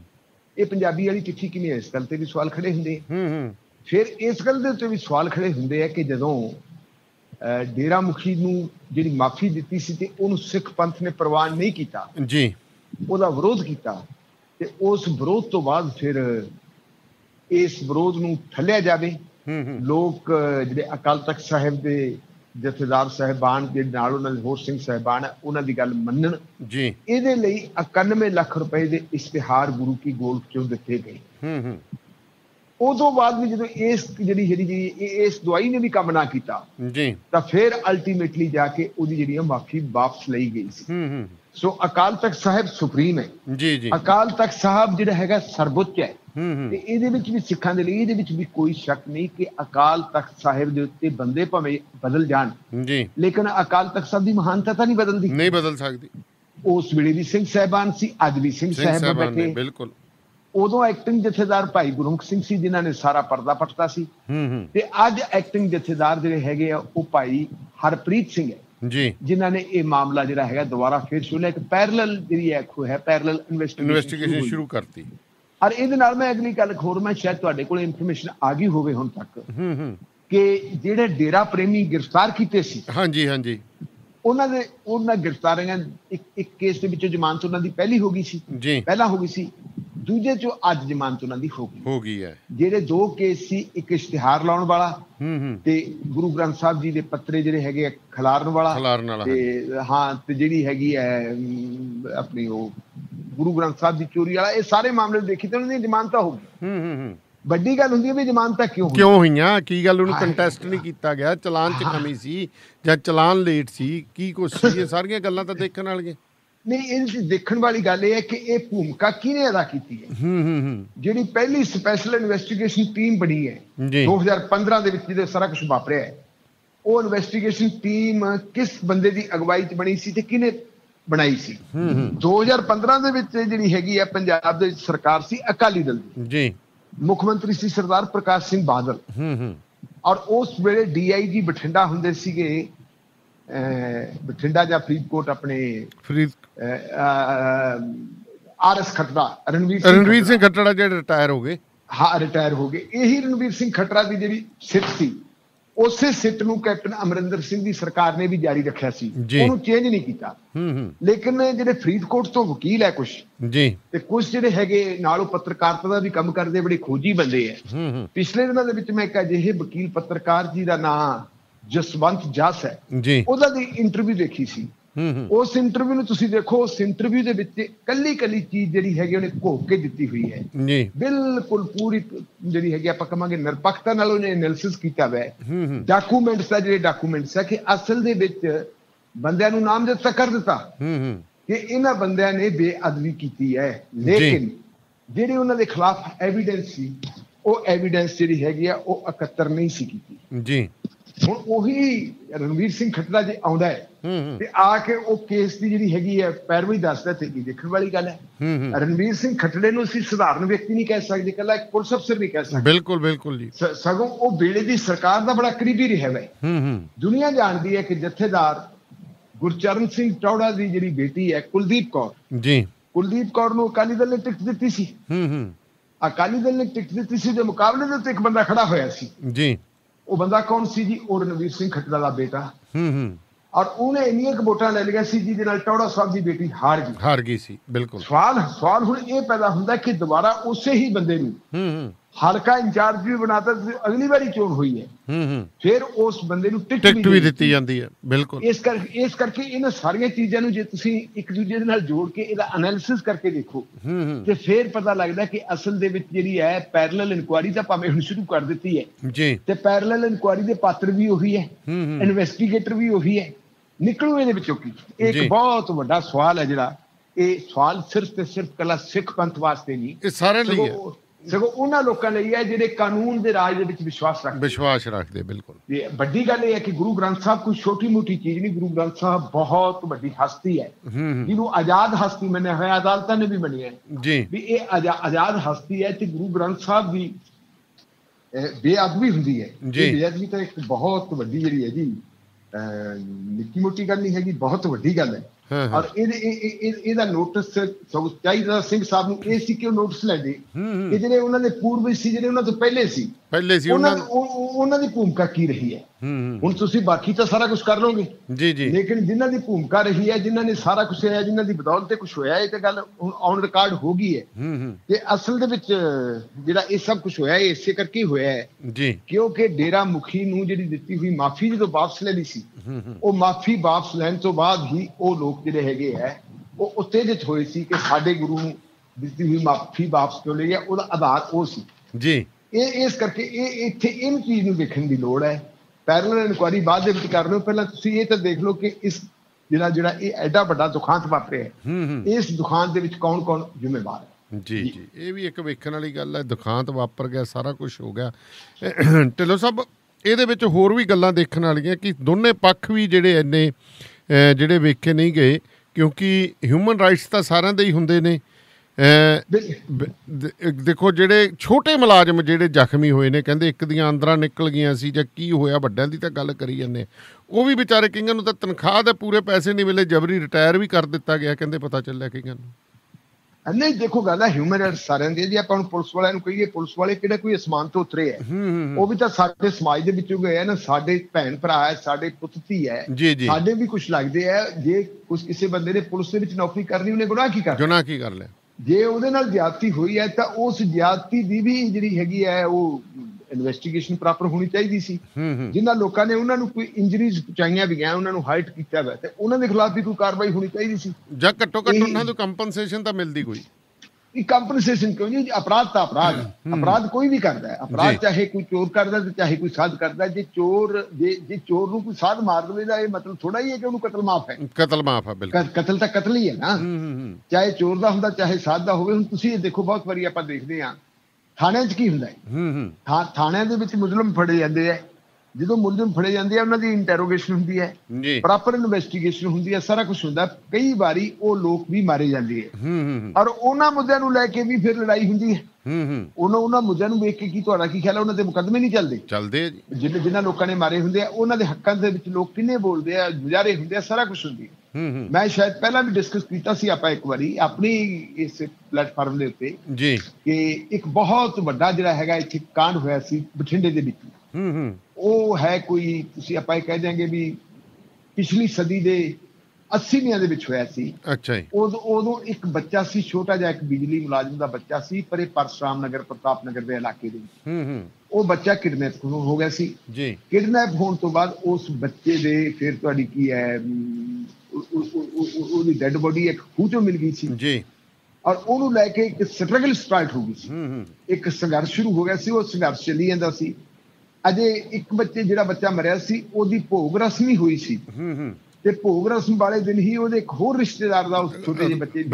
ਇਹ ਪੰਜਾਬੀ ਵਾਲੀ ਚਿੱਠੀ ਕਿਵੇਂ ਹੈ? ਇਸ ਗੱਲ ਤੇ ਵੀ ਸਵਾਲ ਖੜੇ ਹੁੰਦੇ। ਹੂੰ। ਹੂੰ ਫਿਰ ਇਸ ਗੱਲ ਦੇ ਉੱਤੇ ਵੀ ਸਵਾਲ ਖੜੇ ਹੁੰਦੇ ਆ ਕਿ ਜਦੋਂ ਡੇਰਾ ਮੁਖੀ ਨੂੰ ਜਿਹੜੀ ਮਾਫੀ ਦਿੱਤੀ ਸੀ ਤੇ ਉਹਨੂੰ ਸਿੱਖ ਪੰਥ ਨੇ ਪ੍ਰਵਾਨ ਨਹੀਂ ਕੀਤਾ। ਜੀ। ਉਹਦਾ ਵਿਰੋਧ ਕੀਤਾ ਤੇ ਉਸ ਵਿਰੋਧ ਤੋਂ ਬਾਅਦ ਫਿਰ ਇਸ ਵਿਰੋਧ ਨੂੰ ਠੱਲਿਆ ਜਾਵੇ। ਲੋਕ ਜਿਹੜੇ ਅਕਾਲ ਤਖਤ ਸਾਹਿਬ ਦੇ ਜਥੇਦਾਰ ਸਾਹਿਬਾਨ ਦੇ ਨਾਲ ਉਹਨਾਂ ਦੇ ਹੋਰ ਸਿੰਘ ਸਾਹਿਬਾਨ ਉਹਨਾਂ ਦੀ ਗੱਲ ਮੰਨਣ। ਜੀ। ਇਹਦੇ ਲਈ 91 ਲੱਖ ਰੁਪਏ ਦੇ ਇਸ਼ਤਿਹਾਰ ਗੁਰੂ ਕੀ ਗੋਲਕ ਚੋਂ ਦਿੱਤੇ ਗਏ। ਹੂੰ ਹੂੰ। ਉਦੋਂ ਬਾਅਦ ਵੀ ਜਦੋਂ ਇਸ ਜਿਹੜੀ ਜਿਹੜੀ ਜੀ ਇਹ- ਇਸ ਦਵਾਈ ਨੇ ਵੀ ਕੰਮ ਨਾ ਕੀਤਾ ਜੀ। ਤਾਂ ਫਿਰ ਅਲਟੀਮੇਟਲੀ ਜਾ ਕੇ ਉਹਦੀ ਜਿਹੜੀ ਆ ਮਾਫੀ ਵਾਪਸ ਲਈ ਗਈ ਸੀ। ਹੂੰ ਹੂੰ। ਸੋ ਅਕਾਲ ਤਖਤ ਸਾਹਿਬ ਸੁਪਰੀਮ ਹੈ। ਜੀ ਜੀ। ਅਕਾਲ ਤਖਤ ਸਾਹਿਬ ਜਿਹੜਾ ਹੈਗਾ ਸਰਵਉੱਚ ਹੈ। ਹੂੰ ਹੂੰ। ਤੇ ਇਹਦੇ ਵਿੱਚ ਵੀ ਸਿੱਖਾਂ ਦੇ ਲਈ ਇਹਦੇ ਵਿੱਚ ਵੀ ਕੋਈ ਸ਼ੱਕ ਨਹੀਂ ਕਿ ਅਕਾਲ ਤਖਤ ਸਾਹਿਬ ਦੇ ਉੱਤੇ ਬੰਦੇ ਭਾਵੇਂ ਬਦਲ ਜਾਣ। ਜੀ। ਲੇਕਿਨ ਅਕਾਲ ਤਖਤ ਸਾਹਿਬ ਦੀ ਮਹਾਨਤਾ ਤਾਂ ਨਹੀਂ ਬਦਲਦੀ। ਨਹੀਂ ਬਦਲ ਸਕਦੀ। ਉਸ ਵੇਲੇ ਵੀ ਸਿੰਘ ਸਾਹਿਬਾਨ ਸੀ ਅੱਜ ਵੀ ਸਿੰਘ ਸਿੰਘ ਸਾਹਿਬ ਸਾਹਿਬਾਨ ਬੈਠੇ। ਬਿਲਕੁਲ। ਉਦੋਂ ਐਕਟਿੰਗ ਜਥੇਦਾਰ ਭਾਈ ਗੁਰਮੁਖ ਸਿੰਘ ਸੀ ਜਿਨ੍ਹਾਂ ਨੇ ਸਾਰਾ ਪਰਦਾ ਪਟਤਾ ਸੀ। ਹੂੰ ਹੂੰ। ਤੇ ਅੱਜ ਐਕਟਿੰਗ ਜਥੇਦਾਰ ਜਿਹੜੇ ਹੈਗੇ ਆ ਉਹ ਭਾਈ ਹਰਪ੍ਰੀਤ ਸਿੰਘ ਹੈ। ਜੀ। ਜਿਨ੍ਹਾਂ ਨੇ ਇਹ ਮਾਮਲਾ ਜਿਹੜਾ ਹੈਗਾ ਦੁਬਾਰਾ ਫਿਰ ਸ਼ੁਰੂ ਇੱਕ ਪੈਰਲਲ ਜਿਹੜੀ ਹੈ ਖੋ ਹੈ ਪੈਰਲਲ ਇਨਵੈਸਟੀਗੇਸ਼ਨ ਸ਼ੁਰੂ ਕਰਤੀ। ਔਰ ਇਹਦੇ ਨਾਲ ਮੈਂ ਅਗਲੀ ਗੱਲ ਹੋਰ ਮੈਂ ਸ਼ਾਇਦ ਤੁਹਾਡੇ ਕੋਲ ਇਨਫੋਰਮੇਸ਼ਨ ਆ ਗਈ ਹੋਵੇ ਹੁਣ ਤੱਕ। ਹੂੰ ਹੂੰ। ਕਿ ਜਿਹੜੇ ਡੇਰਾ ਪ੍ਰੇਮੀ ਗ੍ਰਿਫਤਾਰ ਕੀਤੇ ਸੀ ਹਾਂਜੀ ਹਾਂਜੀ। ਉਹਨਾਂ ਦੇ ਉਹਨਾਂ ਗ੍ਰਿਫਤਾਰੀਆਂ ਇੱਕ ਇੱਕ ਕੇਸ ਦੇ ਵਿੱਚੋਂ ਜ਼ਮਾਨਤ ਉਹਨਾਂ ਦੀ ਪਹਿਲੀ ਹੋ ਗਈ ਸੀ। ਪਹਿਲਾਂ ਹੋ ਗਈ ਸੀ। ਦੂਜੇ ਚੋਂ ਅੱਜ ਜ਼ਮਾਨਤ ਉਹਨਾਂ ਦੀ ਹੋ ਗਈ। ਹੋ ਗਈ ਹੈ। ਜਿਹੜੇ ਦੋ ਕੇਸ ਸੀ ਇੱਕ ਇਸ਼ਤਿਹਾਰ ਲਾਉਣ ਵਾਲਾ ਹੂੰ ਹੂੰ। ਤੇ ਗੁਰੂ ਗ੍ਰੰਥ ਸਾਹਿਬ ਜੀ ਦੇ ਪੱਤਰੇ ਜਿਹੜੇ ਹੈਗੇ ਖਿਲਾਰਨ ਵਾਲਾ ਖਲਾਰਨ ਵਾਲਾ ਤੇ ਹਾਂ ਤੇ ਜਿਹੜੀ ਹੈਗੀ ਹੈ ਆਪਣੀ ਉਹ ਗੁਰੂ ਗ੍ਰੰਥ ਸਾਹਿਬ ਦੀ ਚੋਰੀ ਵਾਲਾ ਇਹ ਸਾਰੇ ਮਾਮਲੇ ਦੇਖੀ ਤੇ ਉਹਨਾਂ ਦੀ ਜ਼ਮਾਨਤਾਂ ਹੋ ਗਈ ਹੂੰ ਹੂੰ ਹੂੰ। ਵੱਡੀ ਗੱਲ ਹੁੰਦੀ ਹੈ ਵੀ ਜ਼ਮਾਨਤਾਂ ਕਿਉਂ ਕਿਉਂ ਹੋਈਆਂ? ਕੀ ਗੱਲ ਉਹਨੂੰ। ਕੰਟੈਸਟ ਨਹੀਂ ਕੀਤਾ ਗਿਆ? ਚਲਾਨ 'ਚ ਕਮੀ ਸੀ ਜਾਂ ਚਲਾਨ ਲੇਟ ਸੀ? ਕੀ ਕੁਛ ਸੀ? ਇਹ ਸਾਰੀਆਂ ਗੱਲਾਂ ਤਾਂ ਦੇਖਣ ਵਾਲੀਆਂ। ਨਹੀਂ ਇਹਦੇ 'ਚ ਦੇਖਣ ਵਾਲੀ ਗੱਲ ਇਹ ਹੈ ਕਿ ਇਹ ਭੂਮਿਕਾ ਕਿਹਨੇ ਅਦਾ ਕੀਤੀ ਹੈ? ਹੂੰ ਹੂੰ ਹੂੰ। ਜਿਹੜੀ ਪਹਿਲੀ ਸਪੈਸ਼ਲ ਇਨਵੈਸਟੀਗੇਸ਼ਨ ਟੀਮ ਬਣੀ ਹੈ ਜੀ। 2015 ਦੇ ਵਿੱਚ ਜਿਹਦੇ ਸਾਰਾ ਕੁਝ ਵਾਪਰਿਆ ਹੈ ਉਹ ਇਨਵੈਸਟੀਗੇਸ਼ਨ ਟੀਮ ਕਿਸ ਬੰਦੇ ਦੀ ਅਗਵਾਈ 'ਚ ਬਣੀ ਸੀ ਤੇ ਕਿਹਨੇ ਬਣਾਈ ਸੀ? ਹੂੰ ਹੂੰ। 2015 ਦੇ ਵਿੱਚ ਜਿਹੜੀ ਹੈਗੀ ਹੈ ਪੰਜਾਬ ਦੇ ਸਰਕਾਰ ਸੀ ਅਕਾਲੀ ਦਲ ਦੀ। ਜੀ। ਮੁੱਖ ਮੰਤਰੀ ਸੀ ਸਰਦਾਰ ਪ੍ਰਕਾਸ਼ ਸਿੰਘ ਬਾਦਲ। ਹੂੰ ਹੂੰ। ਔਰ ਉਸ ਵੇਲੇ ਡੀਆਈਜੀ ਬਠਿੰਡਾ ਹੁੰਦੇ ਸੀਗੇ ਬਠਿੰਡਾ ਜਾਂ ਫਰੀਦਕੋਟ ਆਪਣੇ ਫਰੀਦ ਆਰਐਸ ਖੱਟੜਾ ਰਣਵੀਰ ਸਿੰਘ ਰਣਵੀਰ ਸਿੰਘ ਖੱਟੜਾ ਜਿਹੜੇ ਰਿਟਾਇਰ ਹੋ ਗਏ। ਹਾਂ ਰਿਟਾਇਰ ਹੋ ਗਏ। ਇਹੀ ਰਣਵੀਰ ਸਿੰਘ ਖੱਟੜਾ ਦੀ ਜਿਹੜੀ ਸਿੱਟ ਸੀ ਉਸੇ ਸਿੱਟ ਨੂੰ ਕੈਪਟਨ ਅਮਰਿੰਦਰ ਸਿੰਘ ਦੀ ਸਰਕਾਰ ਨੇ ਵੀ ਜਾਰੀ ਰੱਖਿਆ ਸੀ। ਉਹਨੂੰ ਚੇਂਜ ਨਹੀਂ ਕੀਤਾ। ਹੂੰ ਹੂੰ। ਲੇਕਿਨ ਜਿਹੜੇ ਫਰੀਦਕੋਟ ਤੋਂ ਵਕੀਲ ਹੈ ਕੁਝ ਜੀ। ਤੇ ਕੁਝ ਜਿਹੜੇ ਹੈਗੇ ਨਾਲ ਉਹ ਪੱਤਰਕਾਰਤਾ ਦਾ ਵੀ ਕੰਮ ਕਰਦੇ ਬੜੇ ਖੋਜੀ ਬੰਦੇ ਹੂੰ। ਪਿਛਲੇ ਦਿਨਾਂ ਦੇ ਵਿੱਚ ਮੈਂ ਇੱਕ ਅਜਿਹੇ ਵਕੀਲ ਪੱਤਰਕਾਰ ਜੀ ਦਾ ਨਾਮ ਜਸਵੰਤ ਜਸ ਹੈ। ਜੀ। ਉਹਦਾ ਦੀ ਇੰਟਰਵਿਊ ਦੇਖੀ ਸੀ। ਉਸ ਇੰਟਰਵਿਊ ਨੂੰ ਤੁਸੀਂ ਦੇਖੋ ਉਸ ਇੰਟਰਵਿਊ ਦੇ ਵਿੱਚ ਕੱਲੀ ਕੱਲੀ ਚੀਜ਼ ਜਿਹੜੀ ਹੈਗੀ ਉਹਨੇ ਘੋਕ ਕੇ ਦਿੱਤੀ ਹੋਈ ਹੈ। ਜੀ। ਬਿਲਕੁਲ ਪੂਰੀ ਜਿਹੜੀ ਹੈਗੀ ਆਪਾਂ ਕਹਾਂਗੇ ਨਿਰਪੱਖਤਾ ਨਾਲ ਉਹਨੇ ਐਨਾਲਿਸਿਸ ਕੀਤਾ ਹੋਇਆ ਡਾਕੂਮੈਂਟਸ ਦਾ ਜਿਹੜੇ ਡਾਕੂਮੈਂਟਸ ਹੈ ਕਿ ਅਸਲ ਦੇ ਵਿੱਚ ਬੰਦਿਆਂ ਨੂੰ ਨਾਮ ਦਿੱਤਾ ਕਰ ਦਿੱਤਾ। ਹੂੰ ਹੂੰ। ਕਿ ਇਹਨਾਂ ਬੰਦਿਆਂ ਨੇ ਬੇਅਦਬੀ ਕੀਤੀ ਹੈ। ਲੇਕਿਨ ਜਿਹੜੇ ਉਹਨਾਂ ਦੇ ਖਿਲਾਫ ਐਵੀਡੈਂਸ ਸੀ ਉਹ ਐਵੀਡੈਂਸ ਜਿਹੜੀ ਹੈਗੀ ਆ ਉਹ ਇਕੱਤਰ ਨਹੀਂ ਸੀ ਕੀਤੀ। ਜੀ। ਹੁਣ ਉਹੀ ਰਣਵੀਰ ਸਿੰਘ ਖੱਟੜਾ ਜੇ ਆਉਂਦਾ ਹੈ ਤੇ ਆ ਕੇ ਉਹ ਕੇਸ ਦੀ ਜਿਹੜੀ ਹੈਗੀ ਹੈ ਪੈਰਵੀ ਦੱਸਦਾ ਤੇ ਕੀ ਦੇਖਣ ਵਾਲੀ ਗੱਲ ਹੈ। ਰਣਵੀਰ ਸਿੰਘ ਖੱਟੜੇ ਨੂੰ ਅਸੀਂ ਸਧਾਰਨ ਵਿਅਕਤੀ ਨਹੀਂ ਕਹਿ ਸਕਦੇ ਕੱਲਾ ਇੱਕ ਪੁਲਿਸ ਅਫਸਰ ਨਹੀਂ ਕਹਿ ਸਕਦੇ। ਬਿਲਕੁਲ ਬਿਲਕੁਲ ਜੀ। ਸਗੋਂ ਉਹ ਵੇਲੇ ਦੀ ਸਰਕਾਰ ਦਾ ਬੜਾ ਕਰੀਬੀ ਰਿਹਾ ਹੂੰ। ਦੁਨੀਆ ਜਾਣਦੀ ਹੈ ਕਿ ਜਥੇਦਾਰ ਗੁਰਚਰਨ ਸਿੰਘ ਟੌੜਾ ਦੀ ਜਿਹੜੀ ਬੇਟੀ ਹੈ ਕੁਲਦੀਪ ਕੌਰ। ਜੀ। ਕੁਲਦੀਪ ਕੌਰ ਨੂੰ ਅਕਾਲੀ ਦਲ ਨੇ ਟਿਕਟ ਦਿੱਤੀ ਸੀ। ਹੂੰ ਹੂੰ। ਅਕਾਲੀ ਦਲ ਨੇ ਟਿਕਟ ਦਿੱਤੀ ਸੀ ਦੇ ਮੁਕਾਬਲੇ ਦੇ ਉੱਤੇ ਇੱਕ ਬੰਦਾ ਖੜਾ ਹੋਇਆ ਸੀ। ਜੀ। ਉਹ ਬੰਦਾ ਕੌਣ ਸੀ ਜੀ? ਉਹ ਰਣਵੀਰ ਸਿੰਘ ਖੱਟੜਾ ਦਾ ਬੇਟਾ। ਹੂੰ ਹੂੰ। ਔਰ ਉਹਨੇ ਇੰਨੀਆਂ ਕੁ ਵੋਟਾਂ ਲੈ ਲਈਆਂ ਸੀ ਜਿਹਦੇ ਨਾਲ ਟੌੜਾ ਸਾਹਿਬ ਦੀ ਬੇਟੀ ਹਾਰ ਗਈ। ਹਾਰ ਗਈ ਸੀ ਬਿਲਕੁਲ। ਸਵਾਲ ਸਵਾਲ ਹੁਣ ਇਹ ਪੈਦਾ ਹੁੰਦਾ ਕਿ ਦੁਬਾਰਾ ਉਸੇ ਹੀ ਬੰਦੇ ਨੂੰ ਹੂੰ ਹੂੰ। ਹਲਕਾ ਇੰਚਾਰਜ ਵੀ ਬਣਾਤਾ ਅਗਲੀ ਵਾਰੀ ਚੋਣ ਹੋਈ ਹੈ? ਹੂੰ ਹੂੰ। ਫਿਰ ਉਸ ਬੰਦੇ ਨੂੰ ਟਿਕਟ ਵੀ ਦਿੱਤੀ ਜਾਂਦੀ ਹੈ ਬਿਲਕੁਲ। ਇਸ ਕਰਕੇ ਇਸ ਕਰਕੇ ਇਹਨਾਂ ਸਾਰੀਆਂ ਚੀਜ਼ਾਂ ਨੂੰ ਜੇ ਤੁਸੀਂ ਇੱਕ ਦੂਜੇ ਦੇ ਨਾਲ ਜੋੜ ਕੇ ਇਹਦਾ ਐਨਾਲਿਸਿਸ ਕਰਕੇ ਦੇਖੋ ਹੂੰ ਹੂੰ। ਤੇ ਫਿਰ ਪਤਾ ਲੱਗਦਾ ਕਿ ਅਸਲ ਦੇ ਵਿੱਚ ਜਿਹੜੀ ਹੈ ਪੈਰਲਲ ਇਨਕੁਆਇਰੀ ਤਾਂ ਭਾਵੇਂ ਹੁਣ ਸ਼ੁਰੂ ਕਰ ਦਿੱਤੀ ਹੈ। ਜੀ। ਤੇ ਪੈਰਲਲ ਇਨਕੁਆਇਰੀ ਦੇ ਪਾਤਰ ਵੀ ਉਹੀ ਹੈ ਹੂੰ ਹੂੰ। ਇਨਵੈਸਟੀਗੇਟਰ ਵੀ ਉਹੀ ਹੈ। ਨਿਕਲੂ ਇਹਦੇ ਵਿੱਚੋਂ ਕੀ। ਇੱਕ ਬਹੁਤ ਵੱਡਾ ਸਵਾਲ ਹੈ ਜਿਹੜਾ ਇਹ ਸਵਾਲ ਸਿਰਫ ਤੇ ਸਿਰਫ ਕੱਲਾ ਸਿੱਖ ਪੰਥ ਵਾਸਤੇ ਨਹੀਂ। ਇਹ ਸਾਰਿਆਂ ਲਈ ਹੈ। ਸਗੋਂ ਉਹਨਾਂ ਲੋਕਾਂ ਲਈ ਹੈ ਜਿਹੜੇ ਕਾਨੂੰਨ ਦੇ ਰਾਜ ਦੇ ਵਿੱਚ ਵਿਸ਼ਵਾਸ ਰੱਖਦੇ ਵਿਸ਼ਵਾਸ ਰੱਖਦੇ ਬਿਲਕੁਲ। ਤੇ ਵੱਡੀ ਗੱਲ ਇਹ ਹੈ ਕਿ ਗੁਰੂ ਗ੍ਰੰਥ ਸਾਹਿਬ ਕੋਈ ਛੋਟੀ ਮੋਟੀ ਚੀਜ਼ ਨਹੀਂ ਗੁਰੂ ਗ੍ਰੰਥ ਸਾਹਿਬ ਬਹੁਤ ਵੱਡੀ ਹਸਤੀ ਹੈ। ਜਿਹਨੂੰ ਆਜ਼ਾਦ ਹਸਤੀ ਮੰਨਿਆ ਹੋਇਆ ਅਦਾਲਤਾਂ ਨੇ ਵੀ ਮੰਨਿਆ ਜੀ। ਵੀ ਇਹ ਆਜ਼ਾ- ਆਜ਼ਾਦ ਹਸਤੀ ਹੈ ਤੇ ਗੁਰੂ ਗ੍ਰੰਥ ਸਾਹਿਬ ਦੀ ਬੇਅਦਬੀ ਹੁੰਦੀ ਹੈ। ਜੀ। ਬੇਅਦਬੀ ਤਾਂ ਇੱਕ ਬਹੁਤ ਵੱਡੀ ਜਿਹੜੀ ਹੈ ਜੀ ਨਿੱਕੀ ਮੋਟੀ ਗੱਲ ਨਹੀਂ ਹੈਗੀ ਬਹੁਤ ਵੱਡੀ ਗੱਲ ਹਾਂ। ਔਰ ਇਹ- ਇਹ- ਇਹ- ਇਹਦਾ ਨੋਟਿਸ ਚਾਹੀਦਾ ਸਿੰਘ ਸਾਹਿਬ ਨੂੰ ਇਹ ਸੀ ਕਿ ਉਹ ਨੋਟਿਸ ਲੈ ਦੇ ਹੂੰ ਹੂੰ। ਕਿ ਜਿਹੜੇ ਉਹਨਾਂ ਦੇ ਪੂਰਵਜ ਸੀ ਜਿਹੜੇ ਉਹਨਾਂ ਤੋਂ ਪਹਿਲੇ ਸੀ ਪਹਿਲੇ ਸੀ ਉਹਨਾਂ ਉਹਨਾਂ ਉਹ- ਉਹ- ਉਹਨਾਂ ਦੀ ਭੂਮਿਕਾ ਕੀ ਰਹੀ ਹੈ? ਹੁਣ ਤੁਸੀਂ ਬਾਕੀ ਤਾਂ ਸਾਰਾ ਕੁਝ ਕਰ ਲਓਗੇ? ਜੀ ਜੀ। ਲੇਕਿਨ ਜਿਨ੍ਹਾਂ ਦੀ ਭੂਮਿਕਾ ਰਹੀ ਹੈ ਜਿਨ੍ਹਾਂ ਨੇ ਸਾਰਾ ਕੁਝ ਹੋਇਆ ਜਿਨ੍ਹਾਂ ਦੀ ਬਦੌਲਤ ਤੇ ਕੁਝ ਹੋਇਆ ਇਹ ਤੇ ਗੱਲ ਔਨ ਰਿਕਾਰਡ ਹੋ ਗਈ ਹੈ। ਤੇ ਅਸਲ ਦੇ ਵਿੱਚ ਜਿਹੜਾ ਇਹ ਸਭ ਕੁਝ ਹੋਇਆ ਇਹ ਇਸੇ ਕਰਕੇ ਹੋਇਆ ਹੈ। ਜੀ। ਕਿਉਂਕਿ ਡੇਰਾ ਮੁਖੀ ਨੂੰ ਜਿਹੜੀ ਦਿੱਤੀ ਹੋਈ ਮਾਫੀ ਜਦੋਂ ਵਾਪਸ ਲੈ ਲਈ ਸੀ ਉਹ ਮਾਫੀ ਵਾਪਸ ਲੈਣ ਤੋਂ ਬਾਅਦ ਹੀ ਉਹ ਲੋਕ ਜਿਹੜੇ ਹੈਗੇ ਹੈ ਉਹ ਉਤੇਜਿਤ ਹੋਏ ਸੀ ਕਿ ਸਾਡੇ ਗੁਰੂ ਨੂੰ ਦਿੱਤੀ ਹੋਈ ਮਾਫੀ ਵਾਪਸ ਕਿਉਂ ਲਈ ਹੈ ਉਹਦਾ ਆਧਾਰ ਉਹ ਸੀ। ਜੀ। ਇਹ ਇਸ ਕਰਕੇ ਇਹ ਇੱਥੇ ਇਹ ਚੀਜ਼ ਨੂੰ ਵੇਖਣ ਦੀ ਲੋੜ ਹੈ। ਪੈਰਲਲ ਇਨਕੁਆਰੀ ਬਾਅਦ ਦੇ ਵਿੱਚ ਕਰ ਲਿਓ ਪਹਿਲਾਂ ਤੁਸੀਂ ਇਹ ਤਾਂ ਦੇਖ ਲਓ ਕਿ ਇਸ ਜਿਹੜਾ ਜਿਹੜਾ ਇਹ ਐਡਾ ਵੱਡਾ ਦੁਖਾਂਤ ਵਾਪਰਿਆ ਹੈ। ਇਸ ਦੁਖਾਂਤ ਦੇ ਵਿੱਚ ਕੌਣ ਕੌਣ ਜ਼ਿੰਮੇਵਾਰ ਹੈ? ਜੀ ਜੀ। ਇਹ ਵੀ ਇੱਕ ਵੇਖਣ ਵਾਲੀ ਗੱਲ ਹੈ। ਦੁਖਾਂਤ ਵਾਪਰ ਗਿਆ ਸਾਰਾ ਕੁਝ ਹੋ ਗਿਆ। ਢਿੱਲੋਂ ਸਾਹਿਬ ਇਹਦੇ ਵਿੱਚ ਹੋਰ ਵੀ ਗੱਲਾਂ ਦੇਖਣ ਵਾਲੀਆਂ ਕਿ ਦੋਨੇ ਪੱਖ ਵੀ ਜਿਹੜੇ ਅਹ, ਜਿਹੜੇ ਵੇਖੇ ਨਹੀਂ ਗਏ ਕਿਉਂਕਿ ਹਿਊਮਨ ਰਾਈਟਸ ਤਾਂ ਸਾਰਿਆਂ ਦੇ ਹੀ ਹੁੰਦੇ ਨੇ। ਦੇਖੋ ਜਿਹੜੇ ਛੋਟੇ ਮੁਲਾਜ਼ਮ ਜਿਹੜੇ ਜ਼ਖਮੀ ਹੋਏ ਨੇ ਕਹਿੰਦੇ ਇੱਕ ਦੀਆਂ ਅੰਦਰਾਂ ਨਿਕਲ ਗਈਆਂ ਸੀ ਜਾਂ ਕੀ ਹੋਇਆ ਵੱਡਿਆਂ ਦੀ ਤਾਂ ਗੱਲ ਕਰੀ ਜਾਂਦੇ। ਉਹ ਵੀ ਵਿਚਾਰੇ ਕਿੰਗਾਂ ਨੂੰ ਤਾਂ ਤਨਖਾਹ ਦੇ ਪੂਰੇ ਪੈਸੇ ਨਹੀਂ ਮਿਲੇ ਜਬਰੀ ਰਿਟਾਇਰ ਵੀ ਕਰ ਦਿੱਤਾ ਗਿਆ ਕਹਿੰਦੇ ਪਤਾ ਚੱਲਿਆ ਕਿੰਗਾਂ ਨੂੰ। ਨਹੀਂ ਦੇਖੋ ਗੱਲ ਹੈ ਹਿਊਮਨ ਰਾਈਟਸ ਸਾਰਿਆਂ ਦੀ। ਜੇ ਆਪਾਂ ਹੁਣ ਪੁਲਿਸ ਵਾਲਿਆਂ ਨੂੰ ਕਹੀਏ ਪੁਲਿਸ ਵਾਲੇ ਕਿਹੜਾ ਕੋਈ ਅਸਮਾਨ ਤੋਂ ਉਤਰੇ ਹੂੰ ਉਹ ਵੀ ਤਾਂ ਸਾਡੇ ਸਮਾਜ ਦੇ ਵਿੱਚੋਂ ਗਏ ਆ ਨਾ ਸਾਡੇ ਭੈਣ ਭਰਾ ਹੈ ਸਾਡੇ ਪੁੱਤ ਧੀ ਜੀ ਸਾਡੇ ਵੀ ਕੁਝ ਲੱਗਦੇ ਆ ਜੇ ਕੁਝ ਕਿਸੇ ਬੰਦੇ ਨੇ ਪੁਲਿਸ ਦੇ ਵਿੱਚ ਨੌਕਰੀ ਕਰਨੀ ਉਹਨੇ ਗੁਨਾਹ ਕੀ ਕਰਨਾ? ਗੁਨਾਹ ਕੀ ਕਰ ਲਿਆ? ਜੇ ਉਹਦੇ ਨਾਲ ਜ਼ਿਆਦਤੀ ਹੋਈ ਹੈ ਤਾਂ ਉਸ ਜ਼ਿਆਦਤੀ ਦੀ ਵੀ ਜਿਹੜੀ ਹੈਗੀ ਹੈ ਉਹ ਇਨਵੈਸਟੀਗੇਸ਼ਨ ਪ੍ਰੋਪਰ ਹੋਣੀ ਚਾਹੀਦੀ ਸੀ। ਜਿਨ੍ਹਾਂ ਲੋਕਾਂ ਨੇ ਉਹਨਾਂ ਨੂੰ ਕੋਈ ਇੰਜਰੀਜ਼ ਪਹੁੰਚਾਈਆਂ ਵੀ ਗਿਆ ਉਹਨਾਂ ਨੂੰ ਹਾਈਟ ਕੀਤਾ ਹੋਇਆ ਤੇ ਉਹਨਾਂ ਦੇ ਖਿਲਾਫ ਵੀ ਕੋਈ ਕਾਰਵਾਈ ਹੋਣੀ ਚਾਹੀਦੀ ਸੀ। ਜਾਂ ਘੱਟੋ ਘੱਟ ਉਹਨਾਂ ਨੂੰ ਕੰਪਨਸੇਸ਼ਨ ਤਾਂ ਮਿਲਦੀ ਕੋਈ। ਇਹ ਕੰਪਨਸੇਸ਼ਨ ਕਿਉਂ ਜੀ ਅਪਰਾਧ ਤਾਂ ਅਪਰਾਧ ਹੈ। ਅਪਰਾਧ ਕੋਈ ਵੀ ਕਰਦਾ ਹੈ। ਅਪਰਾਧ। ਚਾਹੇ ਕੋਈ ਚੋਰ ਕਰਦਾ ਤੇ ਚਾਹੇ ਕੋਈ ਸਾਧ ਕਰਦਾ ਜੇ ਚੋਰ ਜੇ ਜੇ ਚੋਰ ਨੂੰ ਕੋਈ ਸਾਧ ਮਾਰ ਦੇਵੇ ਤਾਂ ਇਹ ਮਤਲਬ ਥੋੜਾ ਹੀ ਹੈ ਕਿ ਉਹਨੂੰ ਕਤਲ ਮਾਫ ਹੈ। ਕਤਲ ਮਾਫ ਆ ਬਿਲਕੁਲ। ਕਤਲ ਤਾਂ ਕਤਲ ਹੀ ਹੈ ਨਾ। ਹੂੰ ਹੂੰ ਹੂੰ। ਚਾਹੇ ਚੋਰ ਦਾ ਹੁੰਦਾ ਚਾਹੇ ਸਾਧ ਦਾ ਹੋਵੇ। ਹੁਣ ਤੁਸੀਂ ਇਹ ਦੇਖੋ ਬਹੁਤ ਵਾਰੀ ਆਪਾਂ ਦੇਖਦੇ ਹਾਂ। ਥਾਣਿਆਂ 'ਚ ਕੀ ਹੁੰਦਾ ਹੈ? ਹੂੰ ਹੂੰ। ਥਾ- ਥਾਣਿਆਂ ਦੇ ਵਿੱਚ ਮੁਜਰਮ ਫੜੇ ਜਾਂਦੇ ਆ ਜਦੋਂ ਮੁਲਜ਼ਮ ਫੜੇ ਜਾਂਦੇ ਆ ਉਹਨਾਂ ਦੀ ਇੰਟਰੋਗੇਸ਼ਨ ਹੁੰਦੀ ਹੈ। ਪ੍ਰੋਪਰ ਇਨਵੈਸਟੀਗੇਸ਼ਨ ਹੁੰਦੀ ਹੈ ਸਾਰਾ ਕੁਝ ਹੁੰਦਾ। ਕਈ ਵਾਰੀ ਉਹ ਲੋਕ ਵੀ ਮਾਰੇ ਜਾਂਦੇ ਆ ਔਰ ਉਹਨਾਂ ਮੁੱਦਿਆਂ ਨੂੰ ਲੈ ਕੇ ਵੀ ਫਿਰ ਲੜਾਈ ਹੁੰਦੀ ਹੈ। ਉਹਨਾਂ ਉਹਨਾਂ ਮੁੱਦਿਆਂ ਨੂੰ ਵੇਖ ਕੇ ਕੀ ਤੁਹਾਡਾ ਕੀ ਖਿਆਲ ਹੈ? ਉਹਨਾਂ ਦੇ ਮੁਕੱਦਮੇ ਨਹੀਂ ਚੱਲਦੇ। ਚੱਲਦੇ ਜੀ। ਜਿਨ੍ਹਾਂ ਲੋਕਾਂ ਨੇ ਮਾਰੇ ਹੁੰਦੇ ਆ ਉਹਨਾਂ ਦੇ ਹੱਕਾਂ ਦੇ ਵਿੱਚ ਲੋਕ ਕਿੰਨੇ ਬੋਲਦੇ ਆ ਗੁਜ਼ਾਰੇ ਹੁੰਦੇ ਆ ਸਾਰਾ ਕੁਝ ਹੁੰਦੀ ਮੈਂ ਸ਼ਾਇਦ ਪਹਿਲਾਂ ਵੀ ਡਿਸਕਸ ਕੀਤਾ ਸੀ ਆਪਾਂ ਇੱਕ ਵਾਰੀ ਆਪਣੀ ਇਸ ਪਲੇਟਫਾਰਮ ਦੇ ਉੱਤੇ ਜੀ। ਕਿ ਇੱਕ ਬਹੁਤ ਵੱਡਾ ਜਿਹੜਾ ਹੈਗਾ ਇੱਥੇ ਕਾਂਡ ਹੋਇਆ ਸੀ ਬਠਿੰਡੇ ਦੇ ਵਿੱਚ। ਹੂੰ ਹੂੰ। ਉਹ ਹੈ ਕੋਈ ਤੁਸੀਂ ਆਪਾਂ ਇਹ ਕਹਿ ਦਿਆਂਗੇ ਵੀ ਪਿਛਲੀ ਸਦੀ ਦੇ 80ਵਿਆਂ ਦੇ ਵਿੱਚ ਹੋਇਆ ਸੀ। ਅੱਛਾ ਜੀ। ਉਦੋਂ ਉਦੋਂ ਇੱਕ ਬੱਚਾ ਸੀ ਛੋਟਾ ਜਿਹਾ ਇੱਕ ਬਿਜਲੀ ਮੁਲਾਜ਼ਮ ਦਾ ਬੱਚਾ ਸੀ ਪਰੇ ਪਰਸ਼ਰਾਮ ਨਗਰ ਪ੍ਰਤਾਪ ਨਗਰ ਦੇ ਇਲਾਕੇ ਦੇ ਵਿੱਚ। ਹੂੰ ਹੂੰ। ਉਹ ਬੱਚਾ ਕਿਡਨੈਪ ਹੋ ਗਿਆ ਸੀ। ਜੀ। ਕਿਡਨੈਪ ਹੋਣ ਤੋਂ ਬਾਅਦ ਉਸ ਬੱਚੇ ਦੇ ਫਿਰ ਤੁਹਾਡੀ ਕੀ ਹੈ ਉਹਦੀ ਡੈੱਡ ਬੋਡੀ ਇੱਕ ਖੂਹ ਚੋਂ ਮਿਲ ਗਈ ਸੀ। ਜੀ। ਔਰ ਉਹਨੂੰ ਲੈ ਕੇ ਇੱਕ ਸਟਰਗਲ ਸਟਾਰਟ ਹੋ ਗਈ ਸੀ। ਹੂੰ ਹੂੰ। ਇੱਕ ਸੰਘਰਸ਼ ਸ਼ੁਰੂ ਹੋ ਗਿਆ ਸੀ ਉਹ ਸੰਘਰਸ਼ ਚੱਲੀ ਜਾਂਦਾ ਸੀ। ਅਜੇ ਇੱਕ ਬੱਚੇ ਜਿਹੜਾ ਬੱਚਾ ਮਰਿਆ ਸੀ ਉਹਦੀ ਭੋਗ ਰਸਮੀ ਹੋਈ ਸੀ। ਹੂੰ ਹੂੰ। ਤੇ ਭੋਗ ਰਸਮ ਵਾਲੇ ਦਿਨ ਹੀ ਉਹਦੇ ਇੱਕ ਹੋਰ ਰਿਸ਼ਤੇਦਾਰ ਦਾ ਉਸ ਛੋਟੇ ਜਿਹੇ ਬੱਚੇ ਦੀ।